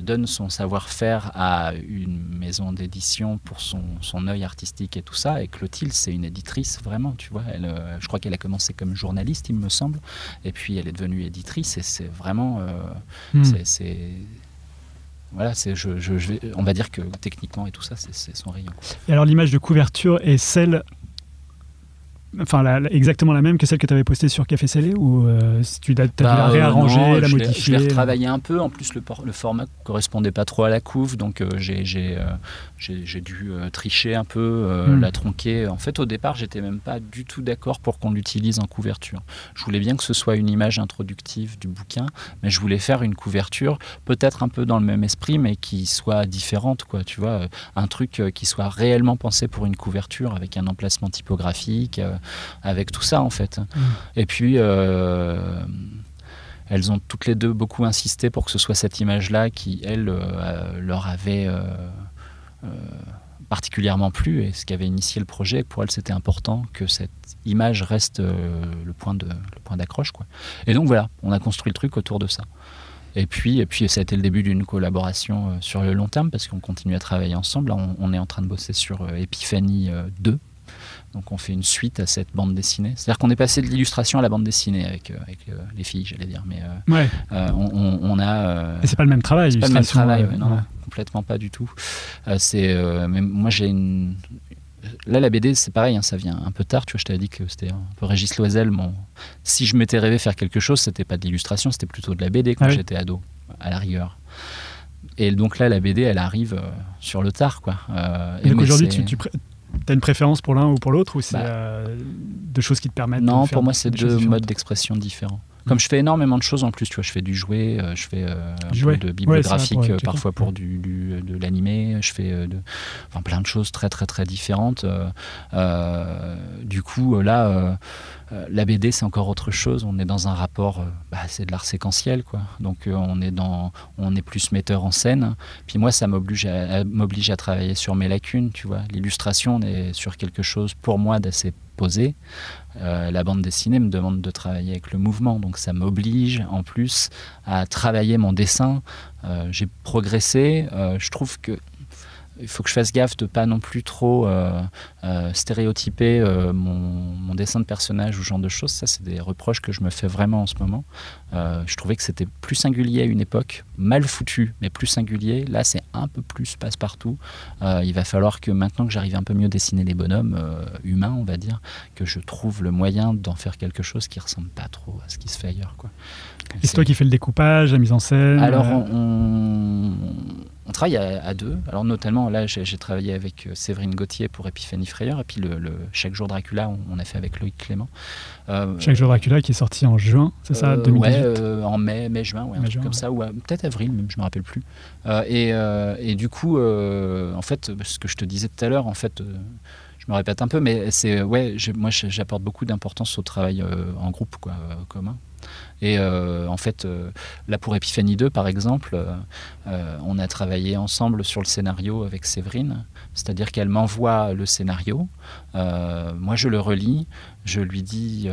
donne son savoir-faire à une maison d'édition pour son, son œil artistique et tout ça, et Clotilde, c'est une éditrice, vraiment, tu vois, elle, je crois elle a commencé comme journaliste, il me semble, et puis elle est devenue éditrice, et c'est vraiment. Euh, hmm. c'est voilà, c'est, je, je, on va dire que techniquement et tout ça, c'est, son rayon. Et alors l'image de couverture est celle enfin exactement la même que celle que tu avais postée sur Café Salé ou euh, si tu as, bah, la réarranger, euh, la modifier Je l'ai retravaillé un peu. En plus, le, le format correspondait pas trop à la couve, donc euh, j'ai j'ai dû tricher un peu, hmm. la tronquer. En fait, au départ, j'étais même pas du tout d'accord pour qu'on l'utilise en couverture. Je voulais bien que ce soit une image introductive du bouquin, mais je voulais faire une couverture peut-être un peu dans le même esprit, mais qui soit différente, quoi. Tu vois, un truc qui soit réellement pensé pour une couverture avec un emplacement typographique avec tout ça en fait. Mm. Et puis euh, elles ont toutes les deux beaucoup insisté pour que ce soit cette image-là qui, elle, euh, leur avait euh, particulièrement plu et ce qui avait initié le projet. Pour elles, c'était important que cette image reste le point de le point d'accroche. Quoi. Et donc voilà, on a construit le truc autour de ça. Et puis, et puis ça a été le début d'une collaboration sur le long terme parce qu'on continue à travailler ensemble. on, on, est en train de bosser sur Epiphanie 2 donc on fait une suite à cette bande dessinée. C'est-à-dire qu'on est passé de l'illustration à la bande dessinée avec, euh, avec euh, les filles, j'allais dire. Mais euh, on, a. Et c'est pas le même travail. C'est pas le même travail. non, complètement pas du tout. c'est. moi j'ai une. Là, la BD, c'est pareil, hein, ça vient un peu tard. Tu vois, je t'avais dit que c'était un peu Régis Loisel. Mon... Si je m'étais rêvé faire quelque chose, c'était pas de l'illustration, c'était plutôt de la BD quand ah j'étais ado, à la rigueur. Et donc là, la BD, elle arrive sur le tard, quoi. et donc aujourd'hui, tu, tu, T'as une préférence pour l'un ou pour l'autre ou c'est bah. euh, deux choses qui te permettent Non, pour moi, c'est deux modes d'expression différents. Comme je fais énormément de choses en plus, tu vois, je fais du jouet, euh, je fais euh, un peu de bibliographique parfois pour du, de l'animé, je fais de, enfin, plein de choses très très très différentes. du coup, là euh, la BD, c'est encore autre chose. On est dans un rapport, euh, bah, c'est de l'art séquentiel, quoi. Donc euh, on est dans, on est plus metteur en scène. Puis moi, ça m'oblige à, m'oblige à travailler sur mes lacunes, tu vois. L'illustration, on est sur quelque chose pour moi d'assez posé. la bande dessinée me demande de travailler avec le mouvement, donc ça m'oblige en plus à travailler mon dessin. J'ai progressé. je trouve que il faut que je fasse gaffe de pas non plus trop euh, euh, stéréotyper euh, mon, dessin de personnage ou ce genre de choses. Ça, c'est des reproches que je me fais vraiment en ce moment. je trouvais que c'était plus singulier à une époque, mal foutu, mais plus singulier. Là, c'est un peu plus passe-partout. il va falloir que maintenant que j'arrive un peu mieux à dessiner les bonhommes humains, on va dire, que je trouve le moyen d'en faire quelque chose qui ressemble pas trop à ce qui se fait ailleurs. Quoi. Et c'est toi qui fais le découpage, la mise en scène Alors, on on travaille à, deux. Alors notamment là, j'ai travaillé avec euh, Séverine Gauthier pour Epiphanie Frayeur, et puis le, Chaque jour Dracula, on, a fait avec Loïc Clément. Euh, Chaque jour Dracula qui est sorti en juin, c'est ça, 2018 euh, Ouais, en mai, mai juin, ouais, un truc comme ça, ou peut-être avril, même, je me rappelle plus. Et, du coup, en fait, ce que je te disais tout à l'heure, en fait je me répète un peu, mais c'est ouais, moi j'apporte beaucoup d'importance au travail en groupe quoi, commun. Et euh, en fait, euh, là pour Epiphanie 2, par exemple, euh, on a travaillé ensemble sur le scénario avec Séverine, c'est-à-dire qu'elle m'envoie le scénario, moi je le relis, je lui dis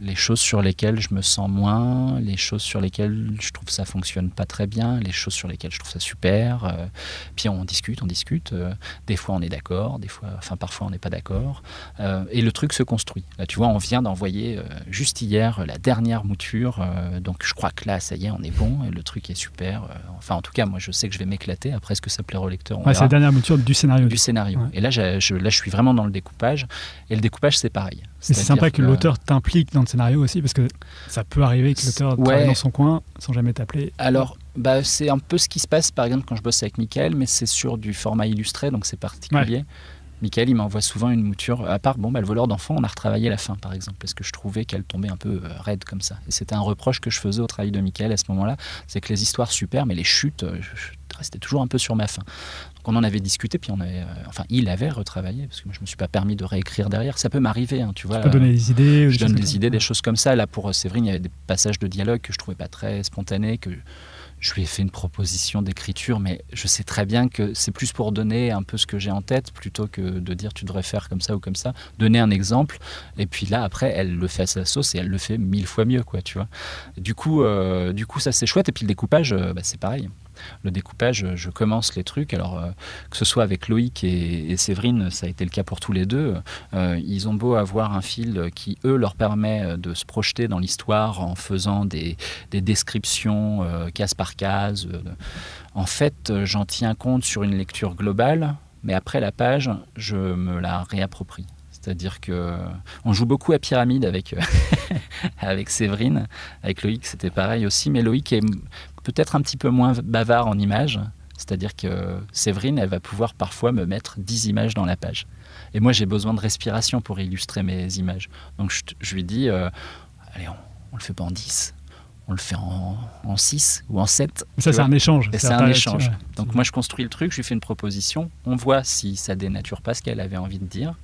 les choses sur lesquelles je me sens moins, les choses sur lesquelles je trouve ça fonctionne pas très bien, les choses sur lesquelles je trouve ça super. Puis on discute, on discute. Des fois on est d'accord, des fois, enfin parfois on n'est pas d'accord. et le truc se construit. Là, tu vois, on vient d'envoyer juste hier la dernière mouture. donc je crois que là, ça y est, on est bon. Et le truc est super. enfin, en tout cas, moi, je sais que je vais m'éclater. Après, ce que ça plaira au lecteur C'est la dernière mouture du scénario. Du scénario. Et là, je, là, je suis vraiment dans le découpage. Et le découpage, c'est pareil. C'est sympa que, l'auteur t'implique dans le scénario aussi, parce que ça peut arriver que l'auteur travaille dans son coin sans jamais t'appeler. Alors, bah, c'est un peu ce qui se passe, par exemple, quand je bosse avec Michael, mais c'est sur du format illustré, donc c'est particulier. Michael, il m'envoie souvent une mouture. À part, bon, bah, le voleur d'enfants, on a retravaillé la fin, par exemple, parce que je trouvais qu'elle tombait un peu euh, raide comme ça. Et c'était un reproche que je faisais au travail de Michael à ce moment-là, c'est que les histoires super, mais les chutes, euh, je, restais toujours un peu sur ma faim. Donc on en avait discuté, puis on avait, enfin, il avait retravaillé, parce que moi je me suis pas permis de réécrire derrière. Ça peut m'arriver, hein, tu vois. Tu peux donner des idées. Je donne des idées, des choses comme ça. Là, pour Séverine, il y avait des passages de dialogue que je trouvais pas très spontanés, que je lui ai fait une proposition d'écriture, mais je sais très bien que c'est plus pour donner un peu ce que j'ai en tête plutôt que de dire tu devrais faire comme ça ou comme ça. Donner un exemple, et puis là après elle le fait à sa sauce et elle le fait mille fois mieux, quoi, tu vois. Du coup, euh, du coup ça c'est chouette. Et puis le découpage, euh, bah, c'est pareil le découpage, je commence les trucs. Alors, euh, que ce soit avec Loïc et, Séverine, ça a été le cas pour tous les deux. Euh, ils ont beau avoir un fil qui, eux, leur permet de se projeter dans l'histoire en faisant des, descriptions euh, case par case. En fait, j'en tiens compte sur une lecture globale, mais après la page, je me la réapproprie. C'est-à-dire que on joue beaucoup à pyramide avec avec Séverine, avec Loïc, c'était pareil aussi. Mais Loïc est peut-être un petit peu moins bavard en images. C'est-à-dire que Séverine, elle va pouvoir parfois me mettre 10 images dans la page. Et moi, j'ai besoin de respiration pour illustrer mes images. Donc je, lui dis, euh, allez, on, ne le fait pas en 10, on le fait en, en 6 ou en 7. Ça, c'est un échange. C'est un échange. Donc moi, je construis le truc, je lui fais une proposition, on voit si ça dénature pas ce qu'elle avait envie de dire.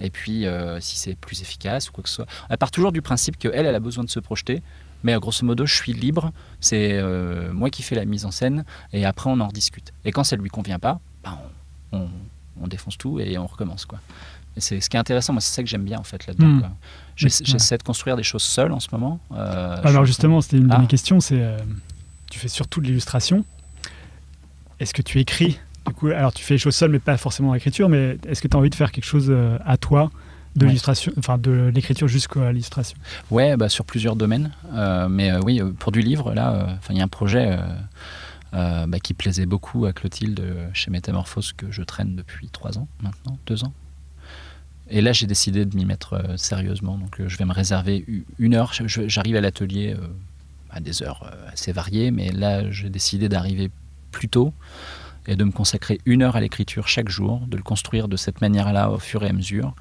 Et puis, euh, si c'est plus efficace ou quoi que ce soit. Elle part toujours du principe qu'elle, elle a besoin de se projeter. Mais grosso modo, je suis libre. C'est euh, moi qui fais la mise en scène et après on en rediscute. Et quand ça lui convient pas, ben, on, défonce tout et on recommence quoi. C'est ce qui est intéressant. Moi, c'est ça que j'aime bien en fait là-dedans. Hmm. J'essaie de construire des choses seul en ce moment. Euh, Alors justement, c'était une de mes ah. questions. C'est euh, tu fais surtout de l'illustration. Est-ce que tu écris du coup, alors tu fais les choses seul, mais pas forcément l'écriture. Mais est-ce que tu as envie de faire quelque chose à toi de l'illustration, enfin de l'écriture jusqu'à l'illustration? Ouais, bah, sur plusieurs domaines. Euh, mais euh, oui, euh, pour du livre, là, il y a un projet bah, qui plaisait beaucoup à Clotilde chez Métamorphose que je traîne depuis trois ans maintenant, deux ans. Et là, j'ai décidé de m'y mettre sérieusement. Donc, je vais me réserver une heure. J'arrive à l'atelier à des heures assez variées, mais là, j'ai décidé d'arriver plus tôt et de me consacrer une heure à l'écriture chaque jour, de le construire de cette manière-là au fur et à mesure,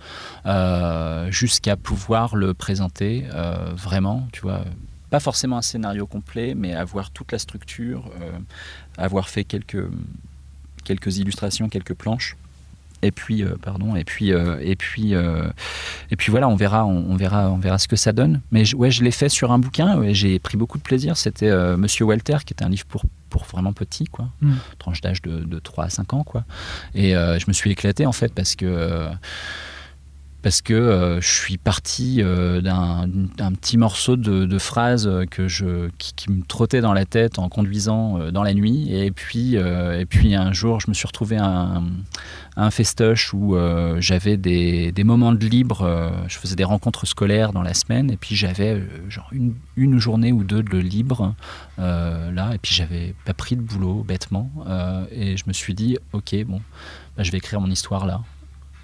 euh, jusqu'à pouvoir le présenter euh, vraiment, tu vois. Pas forcément un scénario complet, mais avoir toute la structure, euh, avoir fait quelques illustrations, quelques planches et puis pardon et puis et puis et puis voilà on verra on, verra on verra ce que ça donne mais ouais je l'ai fait sur un bouquin et j'ai pris beaucoup de plaisir c'était Monsieur Walter qui était un livre pour pour vraiment petit, quoi. Mm. Tranche d'âge de, 3 à 5 ans, quoi. Et euh, je me suis éclaté, en fait, parce que. Parce que euh, je suis parti euh, d'un petit morceau de, phrase que je, qui, me trottait dans la tête en conduisant dans la nuit. Et puis, et puis un jour, je me suis retrouvé un, un festoche où euh, j'avais des, moments de libre, euh, je faisais des rencontres scolaires dans la semaine, et puis j'avais euh, genre une, une, journée ou deux de libre là, et puis j'avais pas pris de boulot bêtement, et je me suis dit, ok, bon, bah, je vais écrire mon histoire là.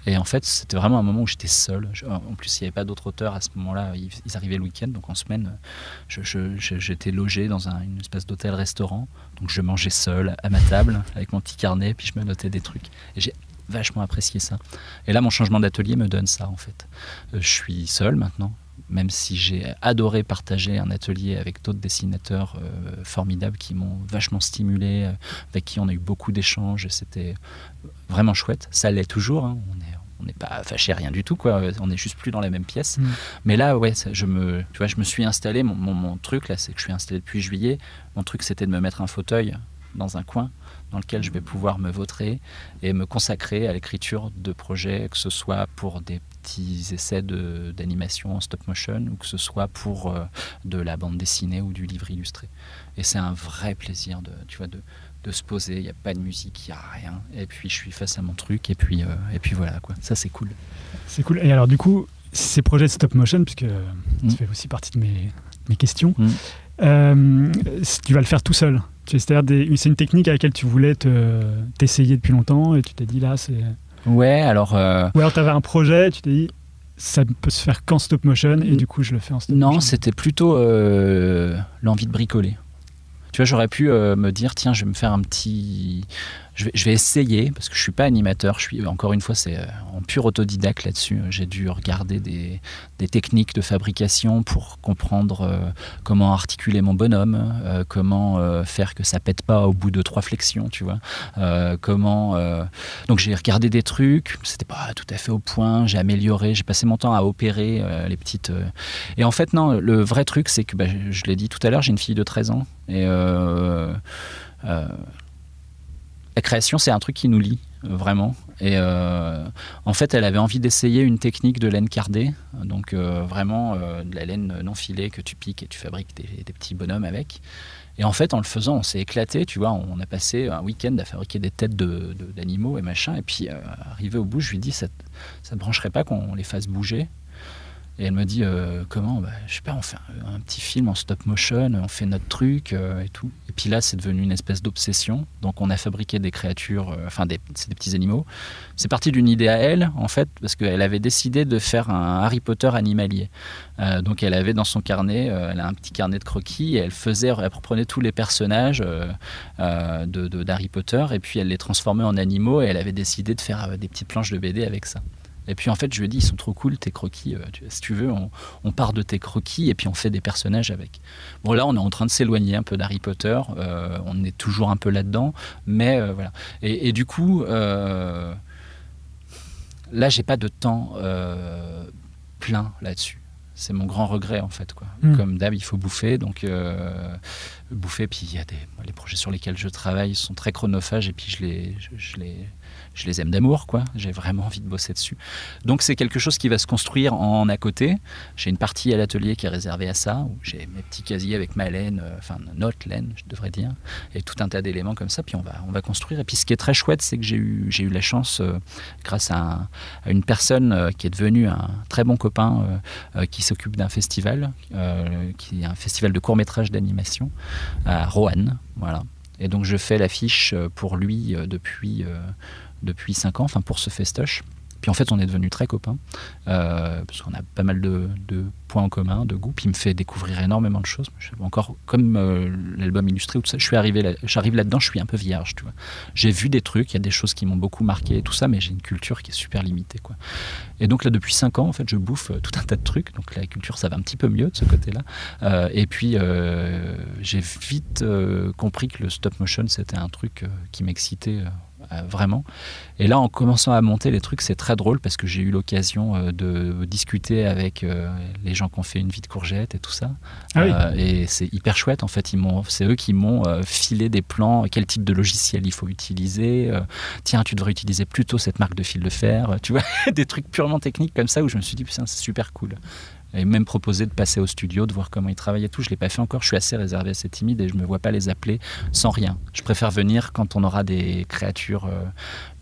Et en fait, c'était vraiment un moment où j'étais seul. en plus, il n'y avait pas d'autres auteurs à ce moment-là. Ils, arrivaient le week-end, donc en semaine, j'étais logé dans un, une espèce d'hôtel-restaurant. Donc je mangeais seul à ma table avec mon petit carnet, puis je me notais des trucs. Et j'ai vachement apprécié ça. Et là, mon changement d'atelier me donne ça, en fait. Euh, je suis seul maintenant, même si j'ai adoré partager un atelier avec d'autres dessinateurs euh, formidables qui m'ont vachement stimulé, euh, avec qui on a eu beaucoup d'échanges. C'était vraiment chouette. Ça l'est toujours. Hein. On est on n'est pas fâché rien du tout quoi. On est juste plus dans la même pièce. Mm. mais là ouais je me tu vois je me suis installé. Mon, mon truc là c'est que je suis installé depuis juillet. Mon truc c'était de me mettre un fauteuil dans un coin dans lequel je vais pouvoir me vautrer et me consacrer à l'écriture de projets, que ce soit pour des petits essais d'animation en stop motion ou que ce soit pour euh, de la bande dessinée ou du livre illustré. Et c'est un vrai plaisir de, tu vois, de, de se poser, il n'y a pas de musique, il n'y a rien. Et puis je suis face à mon truc et puis, euh, et puis voilà, quoi. ça c'est cool. C'est cool. Et alors du coup, ces projets de stop motion, puisque ça mm. fait aussi partie de mes, mes questions, mm. euh, tu vas le faire tout seul c'est-à-dire c'est une technique à laquelle tu voulais t'essayer depuis longtemps et tu t'es dit là c'est. Ouais, alors. Euh... Ou alors tu avais un projet, tu t'es dit ça peut se faire qu'en stop motion et du coup je le fais en stop non, motion. Non, c'était plutôt euh, l'envie de bricoler. Tu vois, j'aurais pu euh, me dire, tiens, je vais me faire un petit. Je vais, essayer, parce que je suis pas animateur, je suis, encore une fois, c'est euh, en pur autodidacte là-dessus. J'ai dû regarder des, techniques de fabrication pour comprendre euh, comment articuler mon bonhomme, euh, comment faire que ça pète pas au bout de trois flexions, tu vois. Comment. Donc j'ai regardé des trucs, c'était pas tout à fait au point, j'ai amélioré, j'ai passé mon temps à opérer les petites. Et en fait, non, le vrai truc, c'est que bah, je, l'ai dit tout à l'heure, j'ai une fille de 13 ans. Et la création, c'est un truc qui nous lie, euh, vraiment. Et euh, en fait, elle avait envie d'essayer une technique de laine cardée, donc euh, vraiment de la laine non filée que tu piques et tu fabriques des, petits bonhommes avec. Et en fait, en le faisant, on s'est éclaté, tu vois. On a passé un week-end à fabriquer des têtes d'animaux et machin. Et puis, arrivé au bout, je lui dis, ça, ça ne brancherait pas qu'on les fasse bouger et elle me dit euh, comment bah, Je sais pas, on fait un, petit film en stop motion, on fait notre truc euh, et tout. Et puis là, c'est devenu une espèce d'obsession. Donc on a fabriqué des créatures, euh, enfin des, des petits animaux. C'est parti d'une idée à elle, en fait, parce qu'elle avait décidé de faire un Harry Potter animalier. Donc elle avait dans son carnet, elle a un petit carnet de croquis et elle faisait, elle reprenait tous les personnages euh, de, de- d'Harry Potter et puis elle les transformait en animaux et elle avait décidé de faire des petites planches de BD avec ça. Et puis en fait, je lui ai dit, ils sont trop cool tes croquis. euh, tu- si tu veux, on, on part de tes croquis et puis on fait des personnages avec. Bon, là, on est en train de s'éloigner un peu d'Harry Potter. euh, on est toujours un peu là-dedans, mais euh, voilà. Et, et du coup, euh, là, j'ai pas de temps plein là-dessus. C'est mon grand regret en fait. Quoi. Mm. Comme d'hab, il faut bouffer, donc bouffer. Puis il y a des les projets sur lesquels je travaille sont très chronophages et puis je les je, je les je les aime d'amour, quoi. J'ai vraiment envie de bosser dessus. Donc c'est quelque chose qui va se construire en à côté. J'ai une partie à l'atelier qui est réservée à ça, où j'ai mes petits casiers avec ma laine, euh, enfin notre laine, je devrais dire, et tout un tas d'éléments comme ça. Puis on va, on va construire. Et puis ce qui est très chouette, c'est que j'ai eu, j'ai eu la chance, euh, grâce à, un- à une personne euh, qui est devenue un très bon copain, qui s'occupe d'un festival, qui est un festival de court métrage d'animation à Roanne, voilà. Et donc je fais l'affiche euh, pour lui euh, depuis euh, depuis 5 ans, enfin pour ce festoche. Puis en fait, on est devenus très copains, euh, parce qu'on a pas mal de, points en commun, de goût. Puis il me fait découvrir énormément de choses. Encore comme euh, l'album illustré, je suis arrivé là, j'arrive là-dedans, je suis un peu vierge, tu vois. J'ai vu des trucs, il y a des choses qui m'ont beaucoup marqué et tout ça, mais j'ai une culture qui est super limitée, quoi. Et donc là, depuis 5 ans, en fait, je bouffe euh, tout un tas de trucs. Donc la culture, ça va un petit peu mieux de ce côté-là. Et puis, j'ai vite compris que le stop motion, c'était un truc qui m'excitait vraiment. Et là, en commençant à monter les trucs, c'est très drôle parce que j'ai eu l'occasion euh, de discuter avec euh, les gens qui ont fait une vie de courgette et tout ça. Ah oui. Euh, et c'est hyper chouette. En fait, c'est eux qui m'ont euh, filé des plans, quel type de logiciel il faut utiliser. euh, tiens, tu devrais utiliser plutôt cette marque de fil de fer. euh, Tu vois, des trucs purement techniques comme ça où je me suis dit, putain, c'est super cool. Et même proposé de passer au studio, de voir comment ils travaillaient et tout. Je ne l'ai pas fait encore. Je suis assez réservé, assez timide et je ne me vois pas les appeler sans rien. Je préfère venir quand on aura des créatures euh,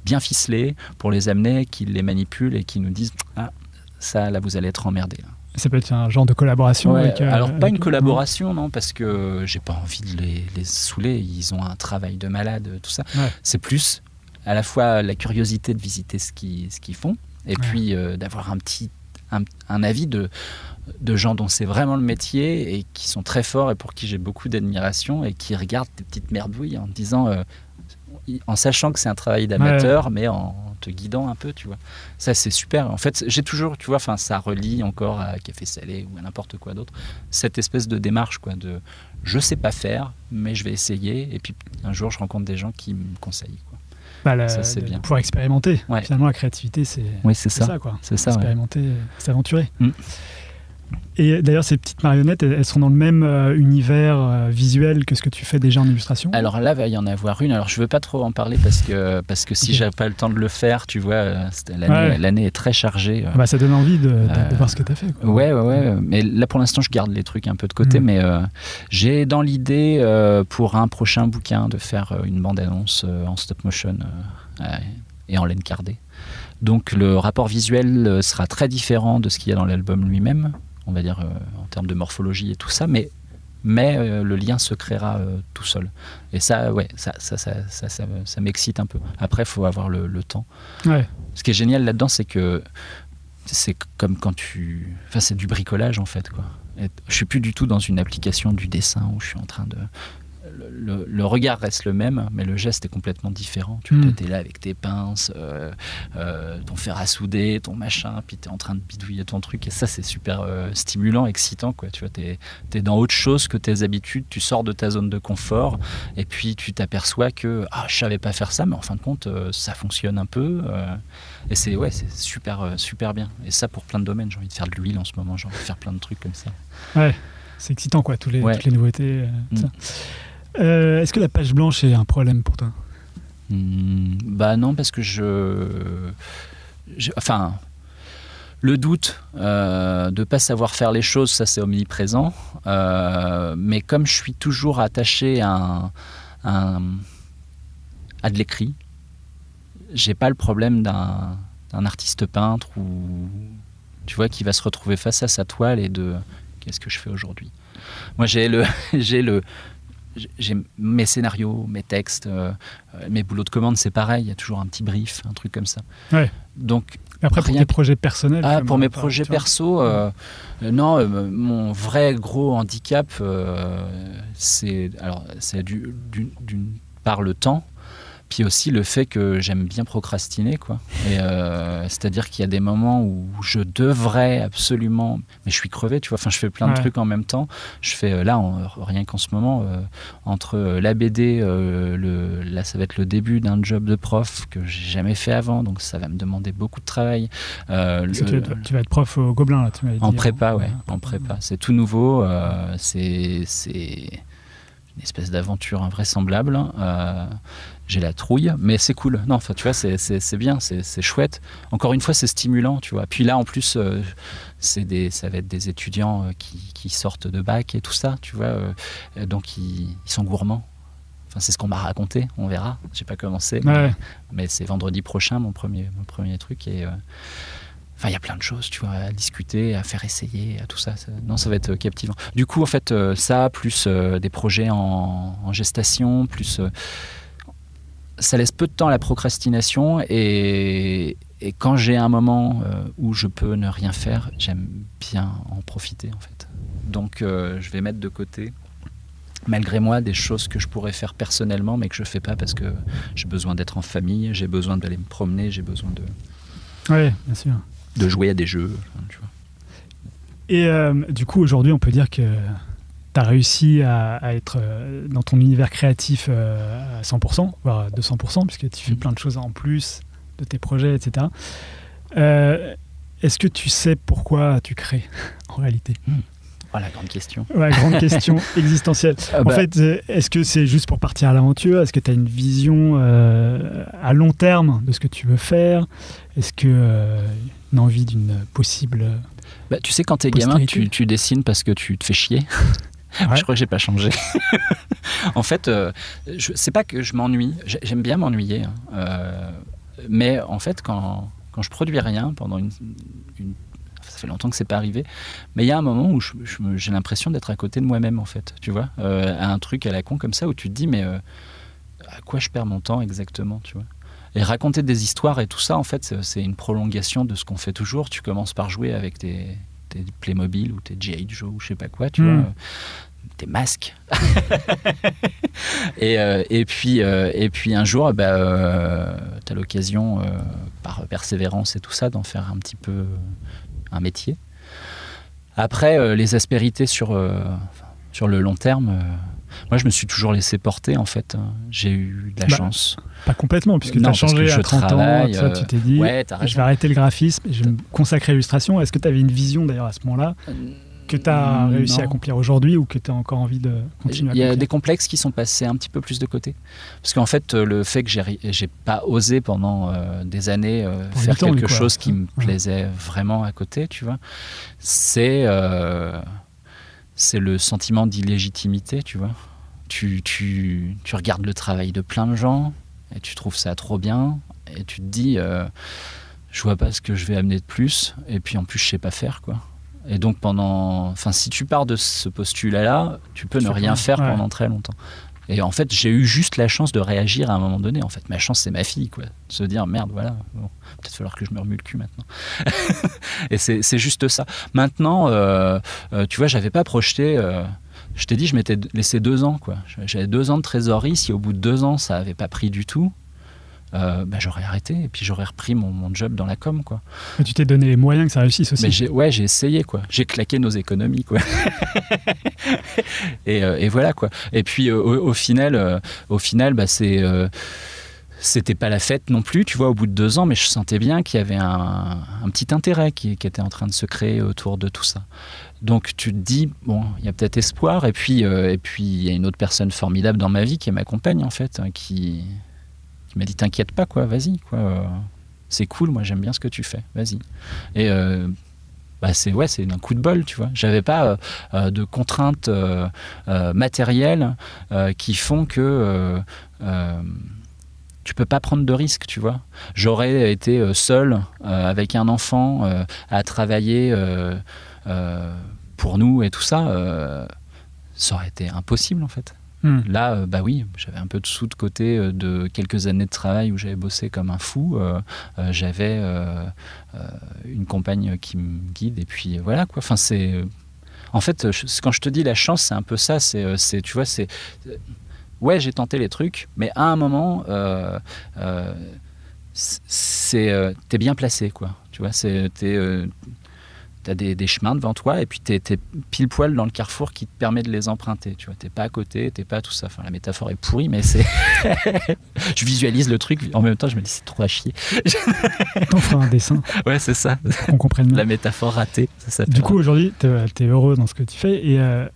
bien ficelées pour les amener, qu'ils les manipulent et qui nous disent Ah, ça, là, vous allez être emmerdés. là. Ça peut être un genre de collaboration. Ouais, avec, euh, alors pas avec une collaboration, non, parce que j'ai pas envie de les, les saouler. Ils ont un travail de malade, tout ça. Ouais. C'est plus à la fois la curiosité de visiter ce qu'ils ce qu'ils font, et puis euh, d'avoir un petit un, un avis de de gens dont c'est vraiment le métier et qui sont très forts et pour qui j'ai beaucoup d'admiration et qui regardent des petites merdouilles en disant euh, en sachant que c'est un travail d'amateur mais en te guidant un peu tu vois. Ça c'est super. En fait j'ai toujours tu vois enfin ça relie encore à café salé ou à n'importe quoi d'autre cette espèce de démarche quoi de je sais pas faire mais je vais essayer et puis un jour je rencontre des gens qui me conseillent quoi. Bah, la- Ça, c'est de bien. pouvoir expérimenter. Ouais. Finalement, la créativité, c'est oui c'est ça, ça, quoi. c'est ça. Expérimenter, s'aventurer. Mm. Et d'ailleurs, ces petites marionnettes, elles sont dans le même euh, univers euh, visuel que ce que tu fais déjà en illustration Alors là, va y en avoir une. Alors je veux pas trop en parler parce que, parce que si Ok. j'ai pas le temps de le faire, tu vois, euh, l'année Ouais. est très chargée. bah, Ça donne envie de, de- de voir ce que tu as fait. quoi. Ouais, ouais, ouais. Mais là, pour l'instant, je garde les trucs un peu de côté. Mm. Mais j'ai dans l'idée, pour un prochain bouquin, de faire une bande-annonce en stop motion et en laine cardée. Donc le rapport visuel sera très différent de ce qu'il y a dans l'album lui-même, on va dire euh, en termes de morphologie et tout ça, mais, mais euh, le lien se créera euh, tout seul. Et ça, ouais, ça, ça, ça, ça, ça me- ça m'excite un peu. Après, il faut avoir le, temps. Ce qui est génial là-dedans, c'est que c'est comme quand tu. Enfin, c'est du bricolage en fait, quoi. Je suis plus du tout dans une application du dessin où je suis en train de. Le- regard reste le même, mais le geste est complètement différent. Tu Mm. es là avec tes pinces, euh, euh, ton fer à souder, ton machin, puis tu es en train de bidouiller ton truc. Et ça, c'est super euh, stimulant, excitant. Quoi. Tu vois, tu es, dans autre chose que tes habitudes. Tu sors de ta zone de confort et puis tu t'aperçois que ah, je savais pas faire ça, mais en fin de compte, ça fonctionne un peu. et c'est ouais, super, super bien. Et ça, pour plein de domaines. J'ai envie de faire de l'huile en ce moment. J'ai envie de faire plein de trucs comme ça. Ouais, c'est excitant, quoi, tous les, Ouais. toutes les nouveautés. euh, Mm. Euh, Est-ce que la page blanche est un problème pour toi? Hmm, bah non, parce que je. enfin. Le doute euh, de pas savoir faire les choses, ça c'est omniprésent. Euh, mais comme je suis toujours attaché à, à de l'écrit, j'ai pas le problème d'un d'un artiste peintre ou tu vois qui va se retrouver face à sa toile et de qu'est-ce que je fais aujourd'hui? Moi j'ai le j'ai le j'ai mes scénarios, mes textes, euh, euh, mes boulots de commande, c'est pareil. Il y a toujours un petit brief, un truc comme ça. Ouais. Donc Après, pour tes projets personnels ah, pour mes projets perso, euh, euh, non, euh, mon vrai gros handicap, c'est alors c'est part le temps, puis aussi le fait que j'aime bien procrastiner, quoi. Et euh, c'est-à-dire qu'il y a des moments où je devrais absolument, mais je suis crevé, tu vois. Enfin, je fais plein de Ouais. trucs en même temps. Je fais euh, là, en- rien qu'en ce moment, euh, entre la BD, euh, le, là, ça va être le début d'un job de prof que j'ai jamais fait avant, donc ça va me demander beaucoup de travail. Le- tu, vas- tu vas être prof au Gobelin, là, tu m'avais dit. en prépa, ouais, en prépa. C'est tout nouveau, c'est c'est une espèce d'aventure invraisemblable. euh, J'ai la trouille, mais c'est cool. Non, enfin, tu vois, c'est- bien, c'est c'est chouette. Encore une fois, c'est stimulant, tu vois. Puis là, en plus, euh, c'est des, ça va être des étudiants euh, qui, qui sortent de bac et tout ça, tu vois. euh, donc, ils, ils sont gourmands. Enfin, c'est ce qu'on m'a raconté, on verra. J'ai pas commencé, mais, Ouais. mais c'est vendredi prochain mon premier, mon premier truc. Et, euh, Enfin, il y a plein de choses, tu vois, à discuter, à faire essayer, à tout ça. non, ça va être captivant. Du coup, en fait, ça, plus des projets en, en gestation, plus. Ça laisse peu de temps à la procrastination. Et, et quand j'ai un moment euh, où je peux ne rien faire, j'aime bien en profiter, en fait. Donc, euh, je vais mettre de côté, malgré moi, des choses que je pourrais faire personnellement, mais que je fais pas parce que j'ai besoin d'être en famille, j'ai besoin d'aller me promener, j'ai besoin de, Ouais, bien sûr. de jouer à des jeux. enfin, tu vois. Et euh, du coup, aujourd'hui, on peut dire que tu as réussi à, à être euh, dans ton univers créatif euh, à 100%, voire à 200%, puisque tu fais Mm. plein de choses en plus de tes projets, etc. Euh, Est-ce que tu sais pourquoi tu crées en réalité? Oh, la grande question. Ouais, grande question existentielle. Ah En bah, fait, est-ce que c'est juste pour partir à l'aventure? Est-ce que tu as une vision euh, à long terme de ce que tu veux faire? Est-ce que euh, une envie d'une possible bah, tu sais, quand t'es gamin, tu dessines parce que tu te fais chier. Je crois que j'ai pas changé. en fait, euh, c'est pas que je m'ennuie. J'ai- J'aime bien m'ennuyer. hein. Euh, mais en fait, quand, quand je produis rien pendant une, ça fait longtemps que c'est pas arrivé. Mais il y a un moment où j'ai l'impression d'être à côté de moi-même, en fait. Tu vois, Euh, un truc à la con comme ça où tu te dis, mais euh, à quoi je perds mon temps exactement, tu vois et raconter des histoires et tout ça, en fait, c'est une prolongation de ce qu'on fait toujours. Tu commences par jouer avec tes, tes Playmobil ou tes G.I. Joe ou je sais pas quoi, tu Mm. vois, euh, tes masques. et, euh, et, puis, euh, et puis un jour, bah, tu as l'occasion, par persévérance et tout ça, d'en faire un petit peu un métier. Après, les aspérités sur, le long terme, moi je me suis toujours laissé porter en fait. J'ai eu de la Bah, chance. Pas complètement, puisque tu as changé à 30 ans, travaille, tout ça, euh, tu t'es dit, Ouais, t'as je vais arrêter le graphisme, et je vais me consacrer à l'illustration. Est-ce que tu avais une vision d'ailleurs à ce moment-là que tu as réussi à accomplir aujourd'hui ou que tu as encore envie de continuer à Il y a des complexes qui sont passés un petit peu plus de côté. Parce qu'en fait, euh, le fait que j'ai pas osé pendant euh, des années euh, faire ans, quelque chose qui me Ouais. plaisait vraiment à côté, tu vois, c'est euh, c'est le sentiment d'illégitimité, tu vois. Tu, tu, tu regardes le travail de plein de gens et tu trouves ça trop bien et tu te dis, euh, je vois pas ce que je vais amener de plus et puis en plus je sais pas faire quoi. Et donc pendant, enfin si tu pars de ce postulat-là, tu peux Tu ne rien faire ouais. pendant très longtemps. Et en fait, j'ai eu juste la chance de réagir à un moment donné. En fait, ma chance, c'est ma fille, quoi. De se dire, merde, voilà, bon, peut-être falloir que je me remue le cul maintenant. et c'est c'est juste ça. Maintenant, euh, euh, tu vois, j'avais pas projeté. euh, je t'ai dit, je m'étais laissé deux ans. quoi. J'avais deux ans de trésorerie. Si au bout de deux ans, ça n'avait pas pris du tout, euh, bah, j'aurais arrêté et puis j'aurais repris mon, mon, job dans la com. Quoi. Mais tu t'es donné les moyens que ça réussisse aussi. Mais j'ai, ouais, j'ai essayé. quoi. J'ai claqué nos économies. Quoi. et, euh, et, voilà. quoi. Et puis euh, au, au, final, euh, au final bah, c'est c'était pas la fête non plus, tu vois, au bout de deux ans, mais je sentais bien qu'il y avait un, un petit intérêt qui, qui, était en train de se créer autour de tout ça. Donc tu te dis, bon, il y a peut-être espoir, et puis euh, et puis il y a une autre personne formidable dans ma vie qui est ma compagne en fait, hein, qui, m'a dit t'inquiète pas quoi, vas-y quoi, euh, c'est cool, moi j'aime bien ce que tu fais, vas-y. Et euh, bah c'est ouais, c'est un coup de bol, tu vois. J'avais pas de contraintes matérielles qui font que tu peux pas prendre de risques, tu vois. J'aurais été seul avec un enfant à travailler pour nous et tout ça, ça aurait été impossible en fait. Hmm. Là, euh, bah oui, j'avais un peu de sous de côté euh, de quelques années de travail où j'avais bossé comme un fou. Euh, euh, j'avais euh, une compagne qui me guide et puis voilà quoi. Enfin, c'est. En fait, quand je te dis la chance, c'est un peu ça. C'est, tu vois, c'est. Ouais, j'ai tenté les trucs, mais à un moment, c'est, t'es bien placé, quoi. Tu vois, c'est, t'es, as des, des, chemins devant toi et puis tu es, es, pile poil dans le carrefour qui te permet de les emprunter. Tu vois, t'es pas à côté, t'es pas tout ça. Enfin, la métaphore est pourrie, mais c'est. je visualise le truc. En même temps, je me dis c'est trop à chier. T'en feras un dessin. Ouais, c'est ça. On comprenne bien. La métaphore ratée. Ça du coup, aujourd'hui, tu es, heureux dans ce que tu fais. Et euh,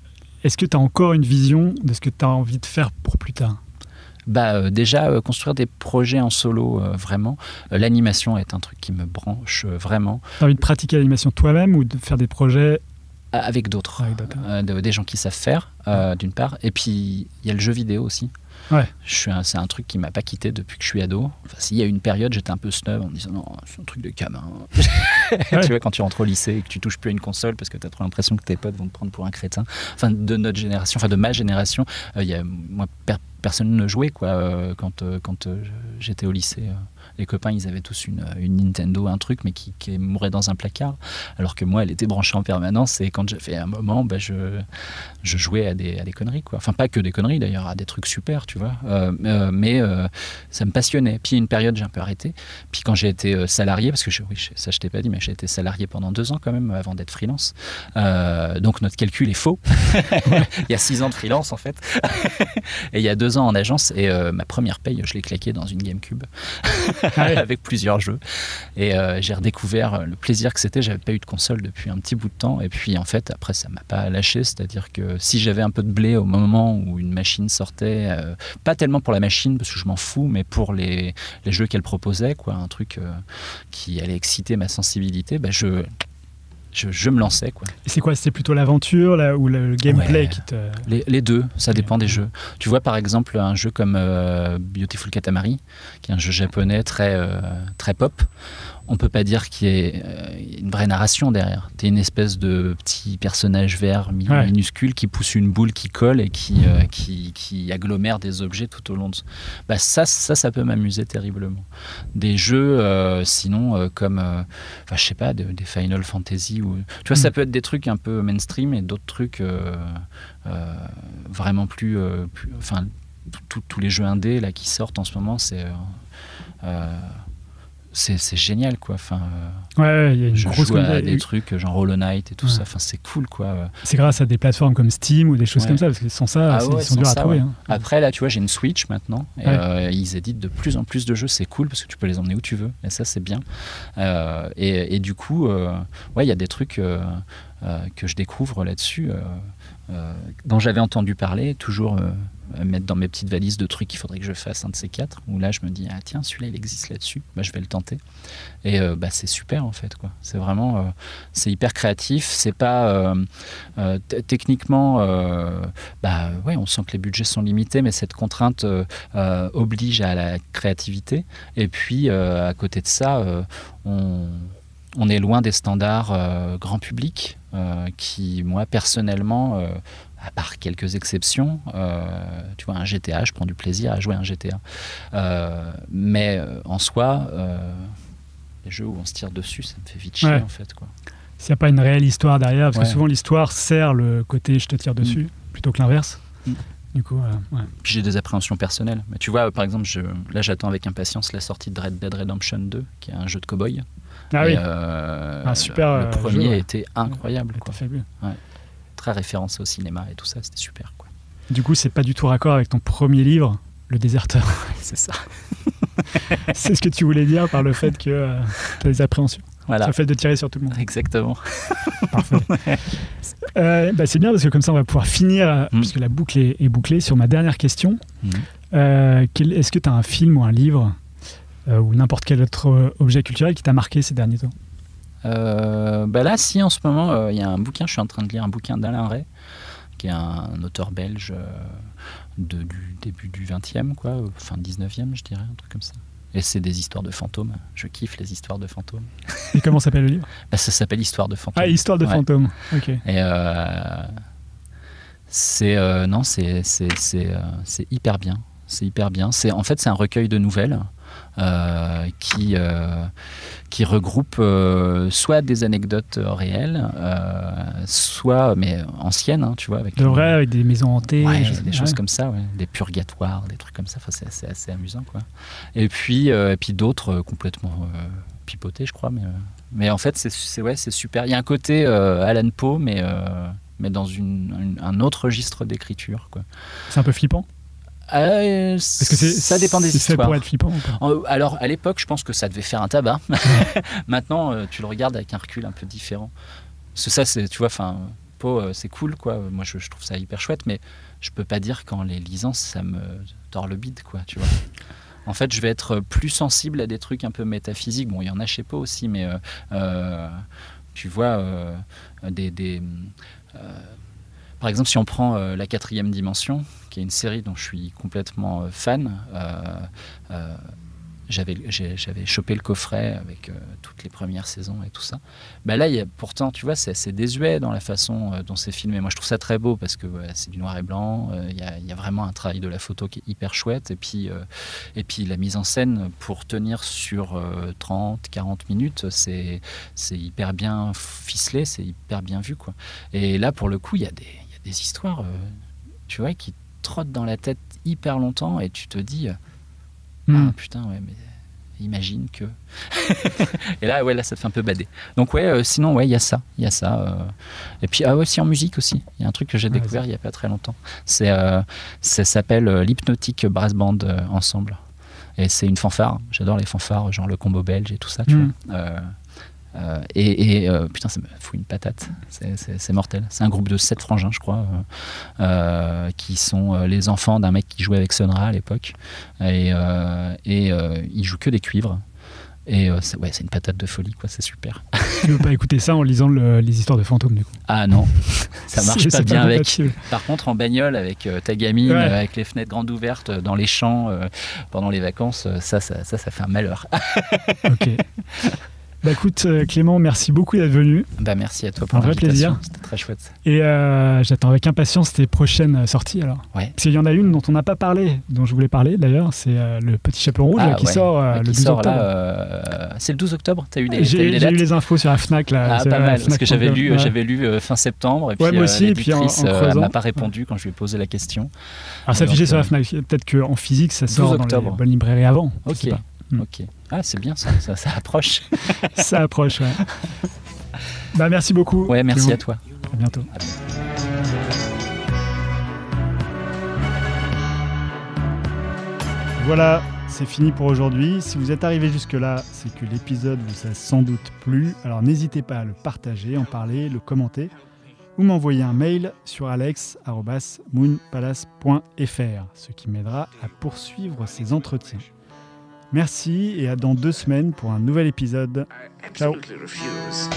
est-ce que tu as encore une vision de ce que tu as envie de faire pour plus tard? Bah, euh, déjà euh, construire des projets en solo euh, vraiment. L'animation est un truc qui me branche vraiment. Tu as envie de pratiquer l'animation toi-même ou de faire des projets avec d'autres. Euh, des gens qui savent faire euh, d'une part. Et puis il y a le jeu vidéo aussi ouais. c'est un truc qui m'a pas quitté depuis que je suis ado enfin, s'il y a une période j'étais un peu snob en me disant non c'est un truc de gamin ouais. tu vois quand tu rentres au lycée et que tu touches plus à une console parce que tu as trop l'impression que tes potes vont te prendre pour un crétin enfin de notre génération enfin de ma génération euh, y a, moi per personne ne jouait quoi euh, quand, euh, quand j'étais au lycée les copains ils avaient tous une, Nintendo un truc mais qui, qui, mourait dans un placard. Alors que moi elle était branchée en permanence. Et quand j'ai fait un moment bah, je, jouais à des, conneries quoi. Enfin pas que des conneries d'ailleurs à des trucs super tu vois. Euh, euh, mais euh, ça me passionnait. Puis une période j'ai un peu arrêté. Puis quand j'ai été salarié parce que oui, ça je t'ai pas dit mais j'ai été salarié pendant deux ans quand même avant d'être freelance. Donc notre calcul est faux. Il y a six ans de freelance en fait. Et il y a deux ans en agence. Et ma première paye je l'ai claqué dans une GameCube avec plusieurs jeux. Et euh, j'ai redécouvert le plaisir que c'était. J'avais pas eu de console depuis un petit bout de temps. Et puis en fait, après, ça m'a pas lâché. C'est-à-dire que si j'avais un peu de blé au moment où une machine sortait, euh, pas tellement pour la machine parce que je m'en fous, mais pour les, les jeux qu'elle proposait, quoi, un truc euh, qui allait exciter ma sensibilité, bah, je je, je, me lançais. Quoi. Et c'est quoi C'est plutôt l'aventure là, ou le, gameplay ouais, qui te... les, les, deux, ça dépend des jeux. Tu vois par exemple un jeu comme euh, Beautiful Katamari, qui est un jeu japonais très, euh, très pop. On peut pas dire qu'il y ait euh, une vraie narration derrière. Tu es une espèce de petit personnage vert ouais. minuscule qui pousse une boule qui colle et qui, euh, qui, qui agglomère des objets tout au long de. Bah, ça, ça, ça peut m'amuser terriblement. Des jeux, euh, sinon, comme, enfin, je sais pas, de, des Final Fantasy ou. Tu vois, mm. ça peut être des trucs un peu mainstream et d'autres trucs vraiment plus. plus enfin, tous les jeux indés là qui sortent en ce moment, c'est c'est génial quoi. Enfin ouais il y a une je grosse joue à des trucs genre Hollow Knight et tout ouais. ça enfin c'est cool quoi c'est grâce à des plateformes comme Steam ou des choses ouais. comme ça parce que sans ça ah ils sont durs à trouver hein. après là tu vois j'ai une Switch maintenant et euh, ils éditent de plus en plus de jeux. C'est cool parce que tu peux les emmener où tu veux et ça c'est bien. Euh, et, et, du coup euh, ouais il y a des trucs euh, euh, que je découvre là-dessus euh, dont j'avais entendu parler toujours mettre dans mes petites valises de trucs qu'il faudrait que je fasse un de ces quatre où là je me dis ah tiens celui-là il existe là-dessus. Bah, je vais le tenter. Et euh, bah, c'est super en fait quoi. C'est vraiment euh, c'est hyper créatif. C'est pas euh, euh, techniquement euh, bah ouais on sent que les budgets sont limités mais cette contrainte euh, oblige à la créativité. Et puis à côté de ça on on est loin des standards euh, grand public euh, qui, moi, personnellement, euh, à part quelques exceptions, euh, tu vois, un GTA, je prends du plaisir à jouer un GTA. Euh, mais euh, en soi, les jeux où on se tire dessus, ça me fait vite chier, ouais. en fait. S'il n'y a pas une réelle histoire derrière, parce ouais. que souvent l'histoire sert le côté je te tire dessus. Mmh plutôt que l'inverse. Mm. Du coup, euh, ouais. J'ai des appréhensions personnelles. Mais tu vois, par exemple, je, là j'attends avec impatience la sortie de Red Dead Redemption 2, qui est un jeu de cow-boy. Ah Et, oui, euh, Un super, Le premier jeu, ouais. était incroyable, quoi. fabuleux. Référencé au cinéma et tout ça, c'était super, quoi. Du coup, c'est pas du tout raccord avec ton premier livre, Le Déserteur. C'est ça. c'est ce que tu voulais dire par le fait que tu as des appréhensions. Voilà. Le fait de tirer sur tout le monde. Exactement. Parfait. Euh, bah, c'est bien parce que comme ça, on va pouvoir finir, euh, Mm. puisque la boucle est, est bouclée, sur ma dernière question. Euh, quel- Est-ce que tu as un film ou un livre euh, ou n'importe quel autre euh, objet culturel qui t'a marqué ces derniers temps? Euh, bah là, si, en ce moment, euh, il y a un bouquin, je suis en train de lire un bouquin d'Alain Ray, qui est un, auteur belge euh, de- du début du 20e, quoi, fin 19e, je dirais, un truc comme ça. Et c'est des histoires de fantômes. Je kiffe les histoires de fantômes. Et comment s'appelle le livre? Bah, ça s'appelle Histoire de fantômes. Ah, Histoire de Ouais. fantômes. Ok. Et euh, c'est non, c'est hyper bien. C'est hyper bien. En fait c'est un recueil de nouvelles euh, qui euh, qui regroupe euh, soit des anecdotes réelles, soit mais anciennes, hein, tu vois, avec De vrai, avec des maisons hantées. Ouais, des choses ouais. comme ça, ouais. des purgatoires, des trucs comme ça. Enfin, c'est assez, assez amusant, quoi. Et puis, et puis d'autres complètement pipotés, je crois. Mais, mais en fait, c'est, ouais, c'est super. Il y a un côté Alan Poe, mais mais dans une, une- un autre registre d'écriture. C'est un peu flippant? Euh, que ça dépend des fait histoires. pour être flippant Alors, à l'époque, je pense que ça devait faire un tabac. Maintenant, euh, tu le regardes avec un recul un peu différent. Parce ça, c'est, tu vois, enfin, Poe, euh, c'est cool, quoi. Moi, je, je trouve ça hyper chouette, mais je peux pas dire qu'en les lisant, ça me tord le bide, quoi, tu vois. En fait, je vais être plus sensible à des trucs un peu métaphysiques. Bon, il y en a chez Poe aussi, mais euh, euh, tu vois, des. des, euh, par exemple, si on prend euh, La quatrième dimension, qui est une série dont je suis complètement euh, fan, euh, euh, j'avais chopé le coffret avec toutes les premières saisons et tout ça. Bah là, y a, pourtant, tu vois, c'est assez désuet dans la façon dont c'est filmé. Moi, je trouve ça très beau parce que c'est du noir et blanc. Il y, y a vraiment un travail de la photo qui est hyper chouette. Et puis, et puis la mise en scène, pour tenir sur euh, 30, 40 minutes, c'est hyper bien ficelé, c'est hyper bien vu. Quoi. Et là, pour le coup, il y, a des- des histoires, euh, tu vois, qui trottent dans la tête hyper longtemps et tu te dis. euh, Hmm. ah putain, ouais, mais imagine que. et là, ouais, là, ça te fait un peu bader. Donc, ouais, euh, sinon, ouais, il y a ça. Il y a ça. euh. Et puis, ah ouais, si en musique aussi. Il y a un truc que j'ai Ouais, découvert il n'y a pas très longtemps. C'est, euh, ça s'appelle l'Hypnotic Brass Band Ensemble. Et c'est une fanfare. J'adore les fanfares, genre le combo belge et tout ça, tu Mm. vois. Euh, et et, euh, putain, ça me fout une patate. C'est- mortel. C'est un groupe de sept frangins, je crois, euh, qui sont les enfants d'un mec qui jouait avec Sonra à l'époque. Et, et ils jouent que des cuivres. Et euh, ouais, c'est une patate de folie, quoi. C'est super. Tu veux pas écouter ça en lisant le- les histoires de fantômes, du coup? Ah non, ça marche pas bien avec. Par contre, en bagnole, avec euh, ta gamine, Ouais. euh, avec les fenêtres grandes ouvertes, dans les champs, pendant les vacances, ça, ça, ça, ça fait un malheur. Ok. Bah écoute, euh, Clément, merci beaucoup d'être venu. bah merci à toi pour Un vrai plaisir. C'était très chouette. Et euh, j'attends avec impatience tes prochaines sorties alors. Ouais. Parce qu'il y en a une dont on n'a pas parlé, dont je voulais parler d'ailleurs, c'est euh, le Petit Chaperon Rouge Ah, là, qui ouais. sort euh, le qui 12 sort octobre. c'est le 12 octobre? T'as eu des, J'ai eu les infos sur la Fnac là. Ah, pas mal, parce que j'avais lu, ouais. j'avais lu fin septembre, et puis Ouais, moi aussi, et puis en- en m'a pas répondu quand je lui ai posé la question. Alors ça affiché sur la Fnac. Peut-être qu'en physique ça 12 sort dans les bonnes librairies avant. Ok, Hmm. ok. Ah, c'est bien ça, ça, ça approche. Ça approche, ouais. bah merci beaucoup. Ouais, merci à toi. À bientôt. À bientôt. Voilà, c'est fini pour aujourd'hui. Si vous êtes arrivé jusque-là, c'est que l'épisode vous a sans doute plu. Alors n'hésitez pas à le partager, en parler, le commenter ou m'envoyer un mail sur alex.moonpalace.fr, ce qui m'aidera à poursuivre ces entretiens. Merci et à dans deux semaines pour un nouvel épisode. Refuse.